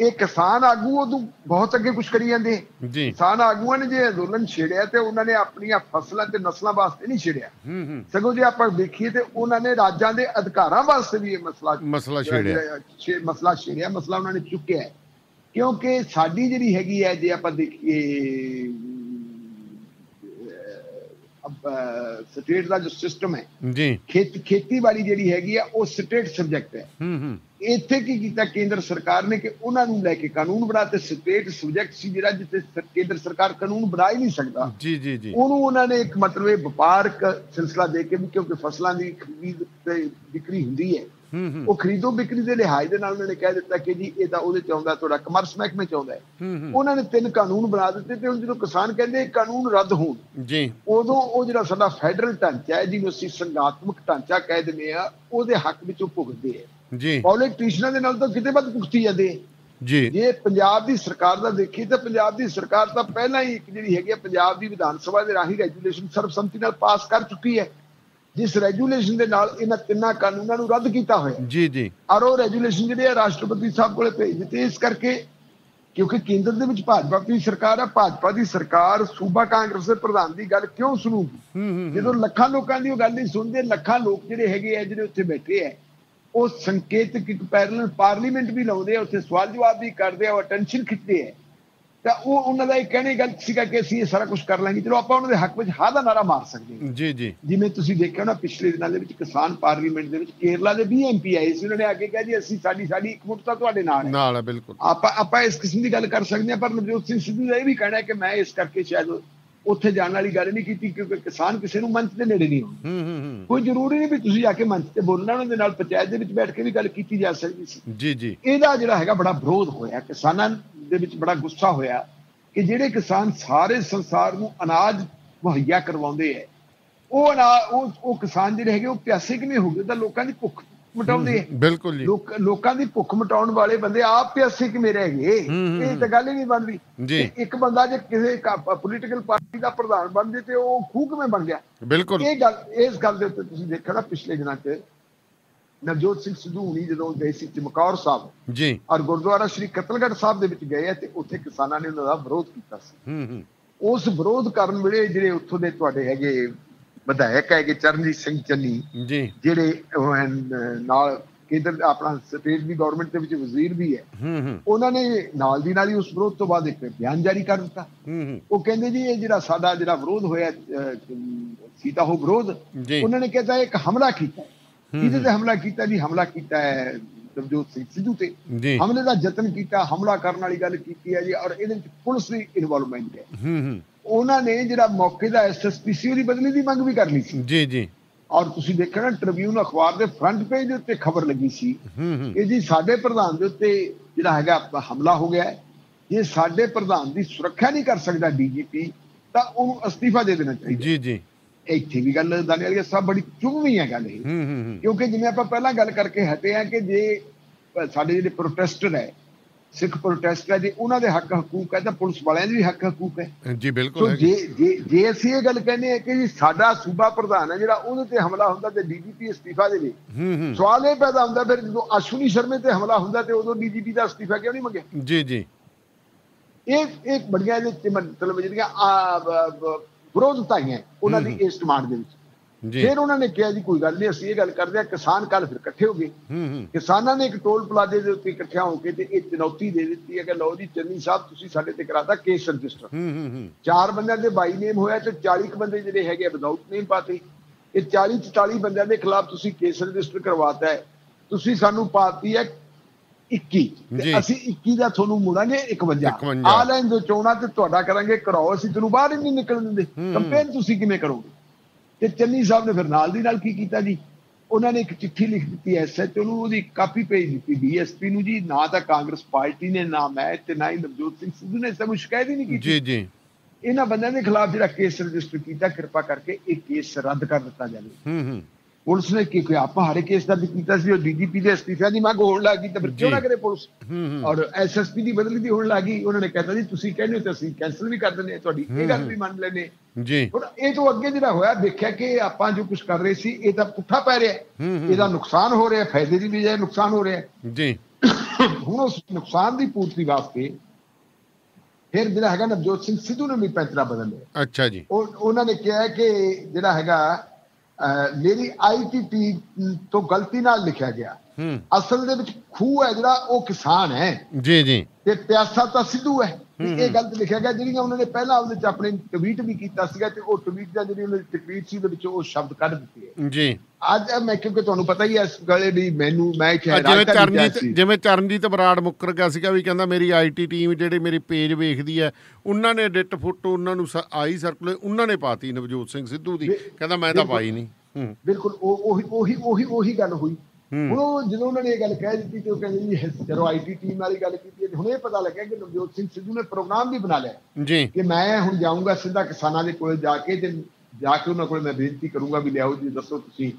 ਇਹ ਕਿਸਾਨ ਆਗੂ ਉਦੋਂ ਬਹੁਤ ਅੱਗੇ ਕੁਝ ਕਰੀ ਜਾਂਦੇ ਜੀ। ਕਿਸਾਨ ਆਗੂਆਂ ਨੇ ਜੇ ਅੰਦੋਲਨ ਛੇੜਿਆ ਤੇ ਉਹਨਾਂ ਨੇ ਆਪਣੀਆਂ ਫਸਲਾਂ ਤੇ ਨਸਲਾਂ ਵਾਸਤੇ ਨਹੀਂ ਛੇੜਿਆ। ਹੂੰ ਹੂੰ। ਸਗੋਂ ਜੇ ਆਪਾਂ ਦੇਖੀਏ ਤੇ ਉਹਨਾਂ ਨੇ ਰਾਜਾਂ ਦੇ ਅਧਿਕਾਰਾਂ ਵਾਸਤੇ ਵੀ ਇਹ ਮਸਲਾ ਮਸਲਾ ਛੇੜਿਆ। ਮਸਲਾ ਛੇੜਿਆ ਮਸਲਾ ਉਹਨਾਂ ਨੇ ਚੁੱਕਿਆ ਹੈ। ਕਿਉਂਕਿ ਸਾਡੀ ਜਿਹੜੀ ਹੈਗੀ ਹੈ ਜੇ ਆਪਾਂ ਦੇਖੀਏ ਸਟੇਟ ਦਾ ਜੋ ਸਿਸਟਮ ਹੈ ਜੀ। ਖੇਤ ਖੇਤੀਬਾੜੀ ਜਿਹੜੀ ਹੈਗੀ ਆ ਉਹ ਸਟੇਟ ਸਬਜੈਕਟ ਹੈ। ਹੂੰ ਹੂੰ। ਇੱਥੇ ਕੀ ਕੀਤਾ ਕੇਂਦਰ ਸਰਕਾਰ ਨੇ ਕਿ ਉਹਨਾਂ ਨੂੰ ਲੈ ਕੇ ਕਾਨੂੰਨ ਬਣਾਤੇ ਸਟੇਟ ਸਬਜੈਕਟ ਸੀ ਜਿਹੜਾ ਜਿੱਥੇ ਕੇਂਦਰ ਸਰਕਾਰ ਕਾਨੂੰਨ ਬਣਾ ਹੀ ਨਹੀਂ ਸਕਦਾ। ਜੀ ਜੀ ਜੀ। ਉਹਨੂੰ ਉਹਨਾਂ ਨੇ ਇੱਕ ਮਤਲਬ ਇਹ ਵਪਾਰਕ ਸਿਲਸਿਲਾ ਦੇ ਕੇ ਵੀ ਕਿਉਂਕਿ ਫਸਲਾਂ ਦੀ ਖਰੀਦ ਤੇ ਵਿਕਰੀ ਹੁੰਦੀ ਹੂੰ ਉਹ ਖਰੀਦੋ ਵਿਕਰੀ ਦੇ ਲਿਹਾਜ਼ ਦੇ ਨਾਲ ਉਹਨਾਂ ਨੇ ਕਹਿ ਦਿੱਤਾ ਕਿ ਜੀ ਇਹ ਤਾਂ ਉਹਦੇ ਚ ਆਉਂਦਾ ਤੁਹਾਡਾ ਕਮਰਸ ਮਹਿਕਮੇ ਚ ਆਉਂਦਾ ਉਹਨਾਂ ਨੇ ਤਿੰਨ ਕਾਨੂੰਨ ਬਣਾ ਦਿੱਤੇ ਤੇ ਹੁਣ ਜਦੋਂ ਕਿਸਾਨ ਕਹਿੰਦੇ ਇਹ ਕਾਨੂੰਨ ਰੱਦ ਹੋਣ ਜੀ। ਉਦੋਂ ਉਹ ਜਿਹੜਾ ਸਾਡਾ ਫੈਡਰਲ ਢਾਂਚਾ ਹੈ ਜਿਹਨੂੰ ਅਸੀਂ ਸੰਘਾਤਮਕ ਢਾਂਚਾ ਕਹਿ ਦਿੰਦੇ ਆ ਉਹਦੇ ਹੱਕ ਵਿੱਚ ਉਹ ਭੁਗਤਦੇ ਆ ਜੀ। ਪੋਲੀਟੀਸ਼ੀਅਨਾਂ ਦੇ ਨਾਲ ਤਾਂ ਕਿਤੇ ਵੱਧ ਭੁਗਤੀ ਜਾਂਦੇ। ਜੀ। ਜੇ ਪੰਜਾਬ ਦੀ ਸਰਕਾਰ ਦਾ ਦੇਖੀਏ ਤਾਂ ਪੰਜਾਬ ਦੀ ਸਰਕਾਰ ਤਾਂ ਪਹਿਲਾਂ ਹੀ ਇੱਕ ਜਿਹੜੀ ਹੈਗੀ ਪੰਜਾਬ ਦੀ ਵਿਧਾਨ ਸਭਾ ਦੇ ਰਾਹੀਂ ਰੈਜੂਲੇਸ਼ਨ ਸਰਬਸੰਮਤੀ ਨਾਲ ਪਾਸ ਕਰ ਚੁੱਕੀ ਹੈ। ਜਿਸ ਰੈਜੂਲੇਸ਼ਨ ਦੇ ਨਾਲ ਇਹਨਾਂ ਤਿੰਨਾਂ ਕਾਨੂੰਨਾਂ ਨੂੰ ਰੱਦ ਕੀਤਾ ਹੋਇਆ ਜੀ ਜੀ। ਔਰ ਉਹ ਰੈਜੂਲੇਸ਼ਨ ਜਿਹੜੇ ਆ ਰਾਸ਼ਟਰਪਤੀ ਸਾਹਿਬ ਕੋਲੇ ਭੇਜ ਦਿੱਤੇ ਇਸ ਕਰਕੇ ਕਿਉਂਕਿ ਕੇਂਦਰ ਦੇ ਵਿੱਚ ਭਾਜਪਾ ਦੀ ਸਰਕਾਰ ਹੈ ਭਾਜਪਾ ਦੀ ਸਰਕਾਰ ਸੂਬਾ ਕਾਂਗਰਸ ਦੇ ਪ੍ਰਧਾਨ ਦੀ ਗੱਲ ਕਿਉਂ ਸੁਣੂਗੀ। ਜਦੋਂ ਲੱਖਾਂ ਲੋਕਾਂ ਦੀ ਉਹ ਗੱਲ ਨਹੀਂ ਸੁਣਦੇ ਲੱਖਾਂ ਲੋਕ ਜਿਹੜੇ ਹੈਗੇ ਆ ਜਿਹੜੇ ਉੱਥੇ ਬੈਠੇ ਆ ਉਹ ਸੰਕੇਤਕ ਇੱਕ ਪੈਰਲਲ ਪਾਰਲੀਮੈਂਟ ਵੀ ਲਾਉਂਦੇ ਆ ਉੱਥੇ ਸਵਾਲ ਜਵਾਬ ਵੀ ਕਰਦੇ ਆ ਉਹ ਅਟੈਂਸ਼ਨ ਖਿੱਚਦੇ ਆ। ਤਾਂ ਉਹ ਉਹਨਾਂ ਦਾ ਇਹ ਕਹਿਣੇ ਗੱਲ ਸੀਗਾ ਕਿ ਅਸੀਂ ਇਹ ਸਾਰਾ ਕੁਝ ਕਰ ਲਾਂਗੇ। ਚਲੋ ਆਪਾਂ ਉਹਨਾਂ ਦੇ ਹੱਕ ਵਿੱਚ ਹਾਂ ਦਾ ਨਾਰਾ ਮਾਰ ਸਕਦੇ ਹਾਂ। ਜੀ ਜੀ। ਜਿਵੇਂ ਤੁਸੀਂ ਦੇਖਿਆ ਨਾ ਪਿਛਲੇ ਦਿਨਾਂ ਦੇ ਵਿੱਚ ਕਿਸਾਨ ਪਾਰਲੀਮੈਂਟ ਦੇ ਵਿੱਚ ਕੇਰਲਾ ਦੇ 20 ਐਮਪੀ ਆਏ ਸੀ। ਉਹਨਾਂ ਨੇ ਆ ਕੇ ਕਿਹਾ ਜੀ ਅਸੀਂ ਸਾਡੀ ਸਾਡੀ ਇਕਮੁੱਠਤਾ ਤੁਹਾਡੇ ਨਾਲ ਹੈ। ਨਾਲ ਹੈ ਬਿਲਕੁਲ। ਆਪਾਂ ਆਪਾਂ ਇਸ ਕਿਸਮ ਦੀ ਗੱਲ ਕਰ ਸਕਦੇ ਹਾਂ ਪਰ ਨਵਜੋਤ ਸਿੰਘ ਸਿੱਧੂ ਦਾ ਇਹ ਵੀ ਕਹਿਣਾ ਹੈ ਕਿ ਮੈਂ ਇਸ ਕਰਕੇ ਸ਼ਾਇਦ ਉੱਥੇ ਜਾਣ ਵਾਲੀ ਗੱਲ ਨਹੀਂ ਕੀਤੀ ਕਿਉਂਕਿ ਕਿਸਾਨ ਕਿਸੇ ਨੂੰ ਮੰਚ ਦੇ ਨੇੜੇ ਨਹੀਂ ਆਉਂਦੇ। ਹੂੰ ਹੂੰ ਹੂੰ। ਕੋਈ ਜ਼ਰੂਰੀ ਨਹੀਂ ਵੀ ਤੁਸੀਂ ਜਾ ਕੇ ਮੰਚ ਤੇ ਬੋਲਣਾ ਉਹਨਾਂ ਦੇ ਨਾਲ ਪੰਚਾਇਤ ਦੇ ਵਿੱਚ ਬੈਠ ਕੇ ਵੀ ਗੱਲ ਕੀਤੀ ਜਾ ਸਕਦੀ ਸੀ। ਜੀ ਜੀ। ਇਹਦਾ ਜਿਹੜਾ ਹੈਗਾ ਬੜਾ ਵਿਰੋਧ ਹੋਇਆ ਕਿਸਾਨਾਂ ਦੇ ਵਿੱਚ ਬੜਾ ਗੁੱਸਾ ਹੋਇਆ ਕਿ ਜਿਹੜੇ ਕਿਸਾਨ ਸਾਰੇ ਸੰਸਾਰ ਨੂੰ ਅਨਾਜ ਮੁਹੱਈਆ ਕਰਵਾਉਂਦੇ ਐ ਉਹ ਅਨਾ- ਉਹ ਉਹ ਕਿਸਾਨ ਜਿਹੜੇ ਹੈਗੇ ਉਹ ਪਿਆਸੇ ਕਿਵੇਂ ਹੋ ਗਏ? ਤਾਂ ਲੋਕਾਂ ਦੀ ਭੁੱਖ ਮਿਟਾਉਂਦੇ ਐ। ਬਿਲਕੁਲ ਜੀ। ਲੋਕ ਲੋਕਾਂ ਦੀ ਭੁੱਖ ਮਿਟਾਉਣ ਵਾਲੇ ਬੰਦੇ ਆਪ ਪਿਆਸੇ ਕਿਵੇਂ ਰਹਿ ਗਏ? ਇਹ ਤਾਂ ਗੱਲ ਹੀ ਨਹੀਂ ਬਣਦੀ। ਜੀ। ਇੱਕ ਬੰਦਾ ਜੇ ਕਿਸੇ ਪੋਲੀਟੀਕਲ ਪਾਰਟੀ ਦਾ ਪ੍ਰਧਾਨ ਬਣ ਜੇ ਤੇ ਉਹ ਖੂਹ ਕਿਵੇਂ ਬਣ ਗਿਆ? ਬਿਲਕੁਲ। ਇਹ ਗੱਲ ਇਸ ਗੱਲ ਦੇ ਉੱਤੇ ਤੁਸੀਂ ਦੇਖਿਆ ਨਾ ਪਿਛਲੇ ਦਿਨਾਂ 'ਚ ਨਵਜੋਤ ਸਿੰਘ ਸਿੱਧੂ ਹੁਣੀ ਜਦੋਂ ਗਏ ਸੀ ਚਮਕੌਰ ਸਾਹਿਬ ਜੀ। ਔਰ ਗੁਰਦੁਆਰਾ ਸ੍ਰੀ ਕਤਲਗੜ੍ਹ ਸਾਹਿਬ ਦੇ ਵਿੱਚ ਗਏ ਆ ਤੇ ਉੱਥੇ ਕਿਸਾਨਾਂ ਨੇ ਉਹਨਾਂ ਦਾ ਵਿਰੋਧ ਕੀਤਾ ਸੀ। ਹੂੰ ਹੂੰ। ਉਸ ਵਿਰੋਧ ਕਰਨ ਵੇਲੇ ਜਿਹੜੇ ਉੱਥੋਂ ਦੇ ਤੁਹਾਡੇ ਹੈਗੇ ਵਿਧਾਇਕ ਹੈਗੇ ਚਰਨਜੀਤ ਸਿੰਘ ਚੰਨੀ ਜੀ। ਜਿਹੜੇ ਨਾਲ ਕੇਂਦਰ ਆਪਣਾ ਸਟੇਟ ਦੀ ਗਵਰਨਮੈਂਟ ਦੇ ਵਿੱਚ ਵਜ਼ੀਰ ਵੀ ਹੈ। ਹੂੰ ਹੂੰ। ਉਹਨਾਂ ਨੇ ਨਾਲ ਦੀ ਨਾਲ ਹੀ ਉਸ ਵਿਰੋਧ ਤੋਂ ਬਾਅਦ ਇੱਕ ਬਿਆਨ ਜਾਰੀ ਕਰ ਦਿੱਤਾ। ਹੂੰ ਹੂੰ। ਉਹ ਕਹਿੰਦੇ ਜੀ ਇਹ ਜਿਹੜਾ ਸਾਡਾ ਜਿਹੜਾ ਵਿਰੋਧ ਹੋਇਆ ਸੀਤਾ ਉਹ ਵਿਰੋਧ ਉਹਨਾਂ ਨੇ ਕਿਹਾ ਇੱਕ ਹਮਲਾ ਕੀਤਾ। ਕਿਹਦੇ ਤੇ ਹਮਲਾ ਕੀਤਾ ਜੀ ਹਮਲਾ ਕੀਤਾ ਹੈ ਨਵਜੋਤ ਸਿੰਘ ਸਿੱਧੂ ਤੇ। ਹਮਲੇ ਦਾ ਯਤਨ ਕੀਤਾ ਹਮਲਾ ਕਰਨ ਵਾਲੀ ਗੱਲ ਕੀਤੀ ਹੈ ਜੀ ਔਰ ਇਹਦੇ ਵਿੱਚ ਪੁਲਿਸ ਦੀ ਇਨਵੋਲਵਮੈਂਟ ਹੈ। ਹੂੰ ਹੂੰ। ਉਹਨਾਂ ਨੇ ਜਿਹੜਾ ਮੌਕੇ ਦਾ ਐਸਐਸਪੀ ਸੀ ਉਹਦੀ ਬਦਲੀ ਦੀ ਮੰਗ ਵੀ ਕਰ ਲਈ ਸੀ। ਜੀ ਜੀ। ਔਰ ਤੁਸੀਂ ਦੇਖਿਆ ਨਾ ਟ੍ਰਿਬਿਊਨ ਅਖਬਾਰ ਦੇ ਫਰੰਟ ਪੇਜ ਦੇ ਉੱਤੇ ਖਬਰ ਲੱਗੀ ਸੀ ਹੂੰ ਹੂੰ। ਕਿ ਜੀ ਸਾਡੇ ਪ੍ਰਧਾਨ ਦੇ ਉੱਤੇ ਜਿਹੜਾ ਹੈਗਾ ਹਮਲਾ ਹੋ ਗਿਆ ਜੇ ਸਾਡੇ ਪ੍ਰਧਾਨ ਦੀ ਸੁਰੱਖਿਆ ਨਹੀਂ ਕਰ ਸਕਦਾ ਡੀਜੀਪੀ ਤਾਂ ਉਹਨੂੰ ਅਸਤੀਫਾ ਦੇ ਦੇਣਾ ਚਾਹੀਦਾ ਜੀ ਜੀ। ਇੱਥੇ ਵੀ ਗੱਲ ਦਾਨੀਵਾਲ ਸਾਹਿਬ ਬੜੀ ਚੁਭਵੀਂ ਹੈ ਗੱਲ ਇਹ ਕਿਉਂਕਿ ਜਿਵੇਂ ਆਪਾਂ ਪਹਿਲਾਂ ਗੱਲ ਕਰਕੇ ਹਟੇ ਆ ਕਿ ਜੇ ਸਾਡੇ ਜਿਹੜੇ ਪ੍ਰੋਟੈਸਟਰ ਹੈ ਸਿੱਖ ਪ੍ਰੋਟੈਸਟਰ ਹੈ ਜੇ ਉਹਨਾਂ ਦੇ ਹੱਕ ਹਕੂਕ ਹੈ ਤਾਂ ਪੁਲਿਸ ਵਾਲਿਆਂ ਦੇ ਵੀ ਹੱਕ ਹਕੂਕ ਹੈ ਜੀ ਬਿਲਕੁਲ ਹੈ ਜੇ। ਜੇ ਜੇ ਅਸੀਂ ਇਹ ਗੱਲ ਕਹਿੰਦੇ ਆ ਕਿ ਜੀ ਸਾਡਾ ਸੂਬਾ ਪ੍ਰਧਾਨ ਹੈ ਜਿਹੜਾ ਉਹਦੇ ਤੇ ਹਮਲਾ ਹੁੰਦਾ ਤੇ ਡੀਜੀਪੀ ਅਸਤੀਫਾ ਦੇਵੇ। ਸਵਾਲ ਇਹ ਪੈਦਾ ਹੁੰਦਾ ਫਿਰ ਜਦੋਂ ਅਸ਼ਵਨੀ ਸ਼ਰਮੇ ਤੇ ਹਮਲਾ ਹੁੰਦਾ ਤੇ ਉਦੋਂ ਡੀਜੀਪੀ ਦਾ ਅਸਤੀਫਾ ਕਿਉਂ ਨਹੀਂ ਮੰਗਿਆ? ਜੀ ਜੀ। ਇਹ ਇਹ ਬੜੀਆਂ ਚ ਮਤਲਬ ਜਿਹੜੀਆਂ ਆ, ਬ- ਬ- ਵਿਰੋਧਤਾਈਆਂ ਉਹਨਾਂ ਦੀ ਇਸ ਡਿਮਾਂਡ ਦੇ ਵਿੱਚ। ਫਿਰ ਉਹਨਾਂ ਨੇ ਕਿਹਾ ਜੀ ਕੋਈ ਗੱਲ ਨਹੀਂ ਅਸੀਂ ਇਹ ਗੱਲ ਕਰਦੇ ਆ ਕਿਸਾਨ ਕੱਲ ਫਿਰ ਇਕੱਠੇ ਹੋ ਗਏ। ਕਿਸਾਨਾਂ ਨੇ ਇੱਕ ਟੋਲ ਪਲਾਜ਼ੇ ਦੇ ਉੱਤੇ ਇਕੱਠਿਆਂ ਹੋ ਕੇ ਤੇ ਇਹ ਚੁਣੌਤੀ ਦੇ ਦਿੱਤੀ ਹੈ ਕਿ ਲਓ ਜੀ ਚੰਨੀ ਸਾਹਿਬ ਤੁਸੀਂ ਸਾਡੇ ਤੇ ਕਰਾਤਾ ਕੇਸ ਰਜਿਸਟਰ। ਹੂੰ ਹੂੰ ਹੂੰ। ਚਾਰ ਬੰਦਿਆਂ ਦੇ ਬਾਈ ਨੇਮ ਹੋਇਆ ਤੇ 40 ਕੁ ਬੰਦੇ ਜਿਹੜੇ ਹੈਗੇ ਵਿਦਆਊਟ ਨੇਮ ਪਾਤੇ। ਇਹ 40 44 ਬੰਦਿਆਂ ਦੇ ਖਿਲਾਫ ਤੁਸੀਂ ਕੇਸ ਰਜਿਸਟਰ ਕਰਵਾਤਾ ਹੈ। ਤੁਸੀਂ ਸਾਨੂੰ ਪਾਤੀ ਹੈ 21 ਜੀ। ਤੇ ਅਸੀਂ 21 ਦਾ ਤੁਹਾਨੂੰ ਮੁੜਾਂਗੇ 51 51 ਆ ਲੈਣ ਜੋ ਚੋਣਾ ਤੇ ਤੁਹਾਡਾ ਕਰਾਂਗੇ ਕਰਾਓ ਅਸੀਂ ਤੁਹਾਨੂੰ ਬਾਹਰ ਹੀ ਨਹੀਂ ਨਿਕਲਣ ਦਿੰਦੇ। ਕੰਪੇਨ ਤੁਸੀਂ ਕਿਵੇਂ ਕਰੋਗੇ? ਤੇ ਚੰਨੀ ਸਾਹਿਬ ਨੇ ਫਿਰ ਨਾਲ ਦੀ ਨਾਲ ਕੀ ਕੀਤਾ ਜੀ? ਉਹਨਾਂ ਨੇ ਇੱਕ ਚਿੱਠੀ ਲਿਖ ਦਿੱਤੀ ਐਸਐਚਓ ਨੂੰ। ਉਹਦੀ ਕਾਪੀ ਭੇਜ ਦਿੱਤੀ ਡੀਐਸਪੀ ਨੂੰ ਜੀ। ਨਾ ਤਾਂ ਕਾਂਗਰਸ ਪਾਰਟੀ ਨੇ ਨਾ ਮੈਂ ਤੇ ਨਾ ਹੀ ਨਵਜੋਤ ਸਿੰਘ ਸਿੱਧੂ ਨੇ। ਸਭ ਸ਼ਿਕਾਇਤ ਹੀ ਨਹੀਂ ਕੀਤੀ। ਜੀ ਜੀ। ਇਹਨਾਂ ਬੰਦਿਆਂ ਦੇ ਖਿਲਾਫ ਜਿਹੜਾ ਕੇਸ ਰਜਿਸਟਰ ਕੀਤਾ ਕਿਰਪਾ ਕਰਕੇ ਇਹ ਕੇਸ ਰੱਦ ਕਰ ਦਿੱਤਾ ਜਾਵੇ। ਹੂੰ ਹੂੰ। ਪੁਲਿਸ ਨੇ ਕੀ ਕੋਈ ਆਪਾਂ ਹਰੇ ਕੇਸ ਦਰਜ ਕੀਤਾ ਸੀ ਉਹ ਡੀਜੀਪੀ ਦੇ ਅਸਤੀਫਿਆਂ ਦੀ ਮੰਗ ਹੋਣ ਲੱਗੀ ਤਾਂ ਫਿਰ ਕਿਉਂ ਨਾ। ਕਰੇ ਪੁਲਿਸ? ਔਰ ਐਸਐਸਪੀ ਦੀ ਬਦਲੀ ਦੀ ਹੋਣ ਲੱਗੀ ਉਹਨਾਂ ਨੇ ਕਹਿਤਾ ਜੀ ਤੁਸੀਂ ਕਹਿੰਦੇ ਹੋ ਤਾਂ ਅਸੀਂ ਕੈਨਸਲ ਵੀ ਕਰ ਦਿੰਦੇ ਤੁਹਾਡੀ। ਇਹ ਗੱਲ ਵੀ ਮੰਨ ਲੈਨੇ ਜੀ। ਹੁਣ ਇਹ ਤੋਂ ਅੱਗੇ ਜਿਹੜਾ ਹੋਇਆ ਦੇਖਿਆ ਕਿ ਆਪਾਂ ਜੋ ਕੁਝ ਕਰ ਰਹੇ ਸੀ ਇਹ ਤਾਂ ਪੁੱਠਾ ਪੈ ਰਿਹਾ ਇਹਦਾ ਨੁਕਸਾਨ ਹੋ ਰਿਹਾ ਫਾਇਦੇ ਦੀ ਬਜਾਏ ਨੁਕਸਾਨ ਹੋ ਰਿਹਾ। ਜੀ। ਹੁਣ ਉਸ ਨੁਕਸਾਨ ਦੀ ਪੂਰਤੀ ਵਾਸਤੇ ਫਿਰ ਜਿਹੜਾ ਹੈਗਾ ਨਵਜੋਤ ਸਿੰਘ ਸਿੱਧੂ ਨੇ ਵੀ ਪੈਂਤਰਾ ਬਦਲ ਲਿਆ। ਅੱਛਾ ਜੀ। ਉਹ ਉਹਨਾਂ ਨੇ ਕਿਹਾ ਕਿ ਜਿਹੜਾ ਹੈਗਾ ਮੇਰੀ ਆਈਟੀਟੀ ਤੋਂ ਗਲਤੀ ਨਾਲ ਲਿਖਿਆ ਗਿਆ। ਅਸਲ ਦੇ ਵਿੱਚ ਖੂਹ ਹੈ ਜਿਹੜਾ ਉਹ ਕਿਸਾਨ ਹੈ। ਜੀ ਜੀ। ਤੇ ਪਿਆਸਾ ਤਾਂ ਸਿੱਧੂ ਹੈ। ਇਹ ਗਲਤ ਲਿਖਿਆ ਗਿਆ ਜਿਹੜੀਆਂ ਉਹਨਾਂ ਨੇ ਪਹਿਲਾਂ ਉਹਦੇ ਚ ਆਪਣੇ ਟਵੀਟ ਵੀ ਕੀਤਾ ਸੀਗਾ ਤੇ ਉਹ ਟਵੀਟ ਦਾ ਜਿਹੜੀ ਉਹਨਾਂ ਦੀ ਟਵੀਟ ਸੀ ਉਹਦੇ ਵਿੱਚ ਉਹ ਸ਼ਬਦ ਕੱਢ ਦਿੱਤੇ ਹੈ। ਜੀ। ਅੱਜ ਮੈਂ ਕਿਉਂਕਿ ਤੁਹਾਨੂੰ ਪਤਾ ਹੀ ਹੈ ਇਸ ਗਲੇ ਦੀ ਮੈਨੂੰ ਮੈਂ ਜਿਵੇਂ ਰਾਜਧਾਨੀ ਗਿਆ ਚਰਨਜੀਤ। ਜਿਵੇਂ ਚਰਨਜੀਤ ਬਰਾੜ ਮੁੱਕਰ ਗਿਆ ਸੀਗਾ ਵੀ ਕਹਿੰਦਾ ਮੇਰੀ ਆਈਟੀ ਟੀਮ ਜਿਹੜੇ ਮੇਰੇ ਪੇਜ ਵੇਖਦੀ ਹੈ ਉਹਨਾਂ ਨੇ ਐਡਿਟ ਫੋਟੋ ਉਹਨਾਂ ਨੂੰ ਆਈ ਸਰਕੂਲੇ ਉਹਨਾਂ ਨੇ ਪਾਤੀ ਨਵਜੋਤ ਸਿੰਘ ਸਿੱਧੂ ਦੀ। ਕਹਿੰਦਾ ਮੈਂ ਤਾਂ। ਪਾਈ ਨਹੀਂ। ਬਿਲਕੁਲ ਉਹ ਉਹੀ ਉਹੀ ਉਹੀ ਉਹੀ ਗੱਲ ਹੋਈ। ਹੁਣ ਉਹ ਜਦੋਂ ਉਹਨਾਂ ਨੇ ਇਹ ਗੱਲ ਕਹਿ ਦਿੱਤੀ ਤੇ ਉਹ ਕਹਿੰਦੇ ਜੀ ਜਦੋਂ ਆਈਟੀ ਟੀਮ ਵਾਲੀ ਗੱਲ ਕੀਤੀ ਹੁਣ ਇਹ ਪਤਾ ਲੱਗਿਆ ਕਿ ਨਵਜੋਤ ਸਿੰਘ ਸਿੱਧੂ ਨੇ ਪ੍ਰੋਗਰਾਮ ਵੀ ਬਣਾ ਲਿਆ। ਜੀ। ਕਿ ਮੈਂ ਹੁਣ ਜਾਊਂਗਾ ਸਿੱਧਾ ਕਿਸਾਨਾਂ ਦੇ ਕੋਲ ਜਾ ਕੇ ਤੇ ਜਾ ਕੇ ਉਹਨਾਂ ਕੋਲ ਮੈਂ ਬੇਨਤੀ ਕਰੂੰਗਾ ਵੀ ਲਿਆਓ ਜੀ ਦੱਸੋ ਤੁਸੀਂ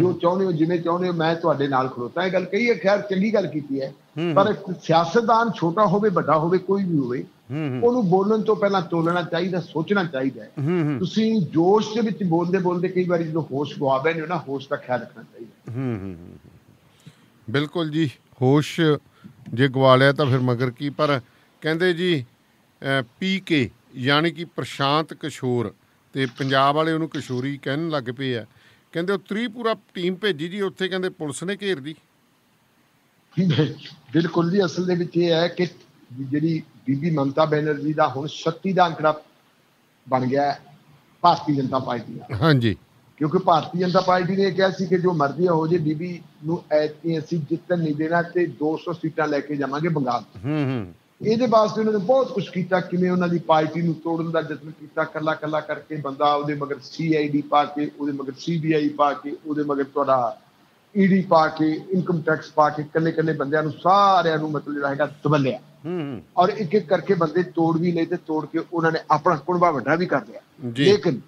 ਜੋ ਚਾਹੁੰਦੇ ਹੋ ਜਿਵੇਂ ਚਾਹੁੰਦੇ ਹੋ ਮੈਂ ਤੁਹਾਡੇ ਨਾਲ ਖਲੋਤਾ ਇਹ ਗੱਲ ਕਹੀ ਹੈ ਖੈਰ ਚੰਗੀ ਗੱਲ ਕੀਤੀ ਹੈ। ਪਰ ਸਿਆਸਤਦਾਨ ਛੋਟਾ ਹੋਵੇ ਵੱਡਾ ਹੋਵੇ ਕੋਈ ਵੀ ਹੋਵੇ ਉਹਨੂੰ ਬੋਲਣ ਤੋਂ ਪਹਿਲਾਂ ਤੋਲਣਾ ਚਾਹੀਦਾ ਸੋਚਣਾ ਚਾਹੀਦਾ ਤੁਸੀਂ ਜੋਸ਼ ਦੇ ਵਿੱਚ ਬੋਲਦੇ ਬੋਲਦੇ ਕਈ ਵਾਰੀ ਜਦੋਂ ਹੋਸ਼ ਗਵਾ ਹੋ ਨਾ ਹੋਸ਼ ਦਾ ਖਿਆਲ ਰੱਖਣਾ ਚਾਹੀਦਾ। ਬਿਲਕੁਲ ਜੀ ਹੋਸ਼ ਜੇ ਗਵਾ ਲਿਆ ਤਾਂ ਫਿਰ ਮਗਰ ਕੀ? ਪਰ ਕਹਿੰਦੇ ਜੀ ਪੀ ਕੇ ਯਾਨੀ ਕਿ ਪ੍ਰਸ਼ਾਂਤ ਕਿਸ਼ੋਰ ਤੇ ਪੰਜਾਬ ਵਾਲੇ ਉਹਨੂੰ ਕਿਸ਼ੋਰੀ ਕਹਿਣ ਲੱਗ ਪਏ ਆ। ਕਹਿੰਦੇ ਉਹ ਤ੍ਰਿਪੁਰਾ ਟੀਮ ਭੇਜੀ ਜੀ ਉੱਥੇ ਕਹਿੰਦੇ ਪੁਲਿਸ ਨੇ ਘੇਰਦੀ ਬਿਲਕੁਲ ਜੀ ਅਸਲ ਦੇ ਵਿੱਚ ਇਹ ਹੈ ਕਿ ਜਿਹੜੀ ਬੀਬੀ ਮਮਤਾ ਬੈਨਰਜੀ ਦਾ ਹੁਣ 36 ਦਾ ਅੰਕੜਾ ਬਣ ਗਿਆ ਹੈ ਭਾਰਤੀ ਜਨਤਾ ਪਾਰਟੀ ਦਾ। ਹਾਂਜੀ। ਕਿਉਂਕਿ ਭਾਰਤੀ ਜਨਤਾ ਪਾਰਟੀ ਨੇ ਕਿਹਾ ਸੀ ਕਿ ਜੋ ਮਰਜ਼ੀ ਹੋ ਜੇ ਬੀਬੀ ਨੂੰ ਐਤਕੀ ਅਸੀਂ ਜਿੱਤਣ ਨਹੀਂ ਦੇਣਾ ਤੇ 200 ਸੀਟਾਂ ਲੈ ਕੇ ਜਾਵਾਂਗੇ ਬੰਗਾਲ। ਹੂੰ ਹੂੰ ਇਹਦੇ ਵਾਸਤੇ ਉਹਨਾਂ ਨੇ ਬਹੁਤ ਕੁਝ ਕੀਤਾ ਕਿਵੇਂ ਉਹਨਾਂ ਦੀ ਪਾਰਟੀ ਨੂੰ ਤੋੜਨ ਦਾ ਯਤਨ ਕੀਤਾ ਕੱਲਾ ਕੱਲਾ ਕਰਕੇ ਬੰਦਾ ਉਹਦੇ ਮਗਰ ਸੀਆਈਡੀ ਪਾ ਕੇ ਉਹਦੇ ਮਗਰ ਸੀਬੀਆਈ ਪਾ ਕੇ ਉਹਦੇ ਮਗਰ ਤੁਹਾਡਾ ਈਡੀ ਪਾ ਕੇ ਇਨਕਮ ਟੈਕਸ ਪਾ ਕੇ ਕੱਲੇ ਕੱਲੇ ਬੰਦਿਆਂ ਨੂੰ ਸਾਰਿਆਂ ਨੂੰ ਮਤਲਬ ਜਿਹੜਾ ਹੈਗਾ ਦਬਲਿਆ ਹੂੰ ਹੂੰ ਔਰ ਇੱਕ ਇੱਕ ਕਰਕੇ ਬੰਦੇ ਤੋੜ ਵੀ ਲਏ ਤੇ ਤੋੜ ਕੇ ਉਹਨਾਂ ਨੇ ਆਪਣਾ ਕੁਣਬਾ ਵੱਡਾ ਵੀ ਕਰ ਲਿਆ। ਲੇਕਿਨ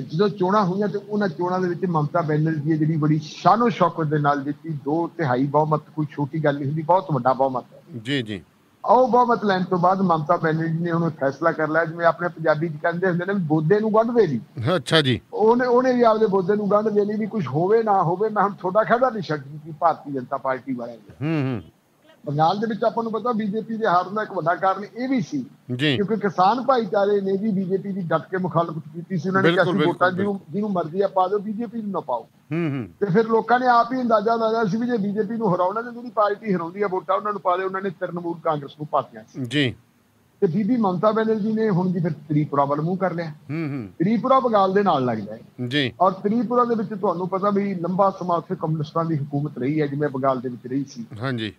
ਜਦੋਂ ਚੋਣਾਂ ਹੋਈਆਂ ਤੇ ਉਹਨਾਂ ਚੋਣਾਂ ਦੇ ਵਿੱਚ ਮਮਤਾ ਬੈਨਰਜੀ ਜਿਹੜੀ ਬੜੀ ਸ਼ਾਨੋ ਸ਼ੌਕਤ ਦੇ ਨਾਲ ਜਿੱਤੀ ਦੋ ਤਿਹਾਈ ਬਹੁਮਤ ਕੋਈ ਛੋਟੀ ਗੱਲ ਨਹੀਂ ਹੁੰਦੀ ਬਹੁਤ ਵੱਡਾ ਬਹੁਮਤ ਹੈ। ਜੀ ਜੀ। ਉਹ ਬਹੁਮਤ ਲੈਣ ਤੋਂ ਬਾਅਦ ਮਮਤਾ ਬੈਨਰਜੀ ਨੇ ਉਹਨੂੰ ਫੈਸਲਾ ਕਰ ਲਿਆ ਜਿਵੇਂ ਆਪਣੇ ਪੰਜਾਬੀ ਚ ਕਹਿੰਦੇ ਹੁੰਦੇ ਨੇ ਬੋਦੇ ਨੂੰ ਗੰਢ ਦੇ ਲਈ ਅੱਛਾ ਜੀ। ਉਹਨੇ ਉਹਨੇ ਵੀ ਆਪਦੇ ਬੋਦੇ ਨੂੰ ਗੰਢ ਦੇ ਲਈ ਵੀ ਕੁਝ ਹੋਵੇ ਨਾ ਹੋਵੇ ਮੈਂ ਹੁਣ ਤੁਹਾਡਾ ਖੜਾ ਨਹੀਂ ਛੱਡਦੀ ਭਾਰਤੀ ਜਨਤਾ ਪਾਰਟੀ ਵਾਲਿਆਂ ਦੇ। ਹੂੰ ਹੂੰ। ਬੰਗਾਲ ਦੇ ਵਿੱਚ ਆਪਾਂ ਨੂੰ ਪਤਾ ਬੀਜੇਪੀ ਦੇ ਹਾਰਨ ਦਾ ਇੱਕ ਵੱਡਾ ਕਾਰਨ ਇਹ ਵੀ ਸੀ ਕਿਉਂਕਿ ਕਿਸਾਨ ਭਾਈਚਾਰੇ ਨੇ ਵੀ ਬੀਜੇਪੀ ਦੀ ਡਟ ਕੇ ਮੁਖਾਲਫਤ ਕੀਤੀ ਸੀ ਉਹਨਾਂ ਨੇ ਕਿਹਾ ਸੀ ਵੋਟਾਂ ਜਿਹਨੂੰ ਮਰਜ਼ੀ ਆ ਪਾ ਦਿਓ ਬੀਜੇਪੀ ਨੂੰ ਨਾ ਪਾਓ। ਹੂੰ ਹੂੰ। ਤੇ ਫਿਰ ਲੋਕਾਂ ਨੇ ਆਪ ਹੀ ਅੰਦਾਜ਼ਾ ਲਾਇਆ ਸੀ ਵੀ ਜੇ ਬੀਜੇਪੀ ਨੂੰ ਹਰਾਉਣਾ ਤੇ ਜਿਹੜੀ ਪਾਰਟੀ ਹਰਾਉਂਦੀ ਆ ਵੋਟਾਂ ਉਹਨਾਂ ਨੂੰ ਪਾ ਦੇ ਉਹਨਾਂ ਨੇ ਤ੍ਰਿਣਮੂਲ ਕਾਂਗਰਸ ਨੂੰ ਪਾਤੀਆਂ ਸੀ। ਜੀ। ਤੇ ਬੀਬੀ ਮਮਤਾ ਬੈਨਰਜੀ ਨੇ ਹੁਣ ਜੀ ਫਿਰ ਤ੍ਰਿਪੁਰਾ ਵੱਲ ਮੂੰਹ ਕਰ ਲਿਆ। ਹੂੰ ਹੂੰ। ਤ੍ਰਿਪੁਰਾ ਬੰਗਾਲ ਦੇ ਨਾਲ ਲੱਗਦਾ ਹੈ ਜੀ। ਔਰ ਤ੍ਰਿਪੁਰਾ ਦੇ ਵਿੱਚ ਤੁਹਾਨੂੰ ਪਤਾ ਵੀ ਲੰਬਾ ਸਮਾਂ ਉੱਥੇ ਕਮਿਊਨਿਸਟਾਂ ਦੀ ਹਕੂਮਤ ਰਹੀ ਹੈ ਜਿਵੇਂ ਬੰਗਾਲ ਦੇ ਵਿੱਚ ਰਹੀ ਸੀ। ਹਾਂਜੀ।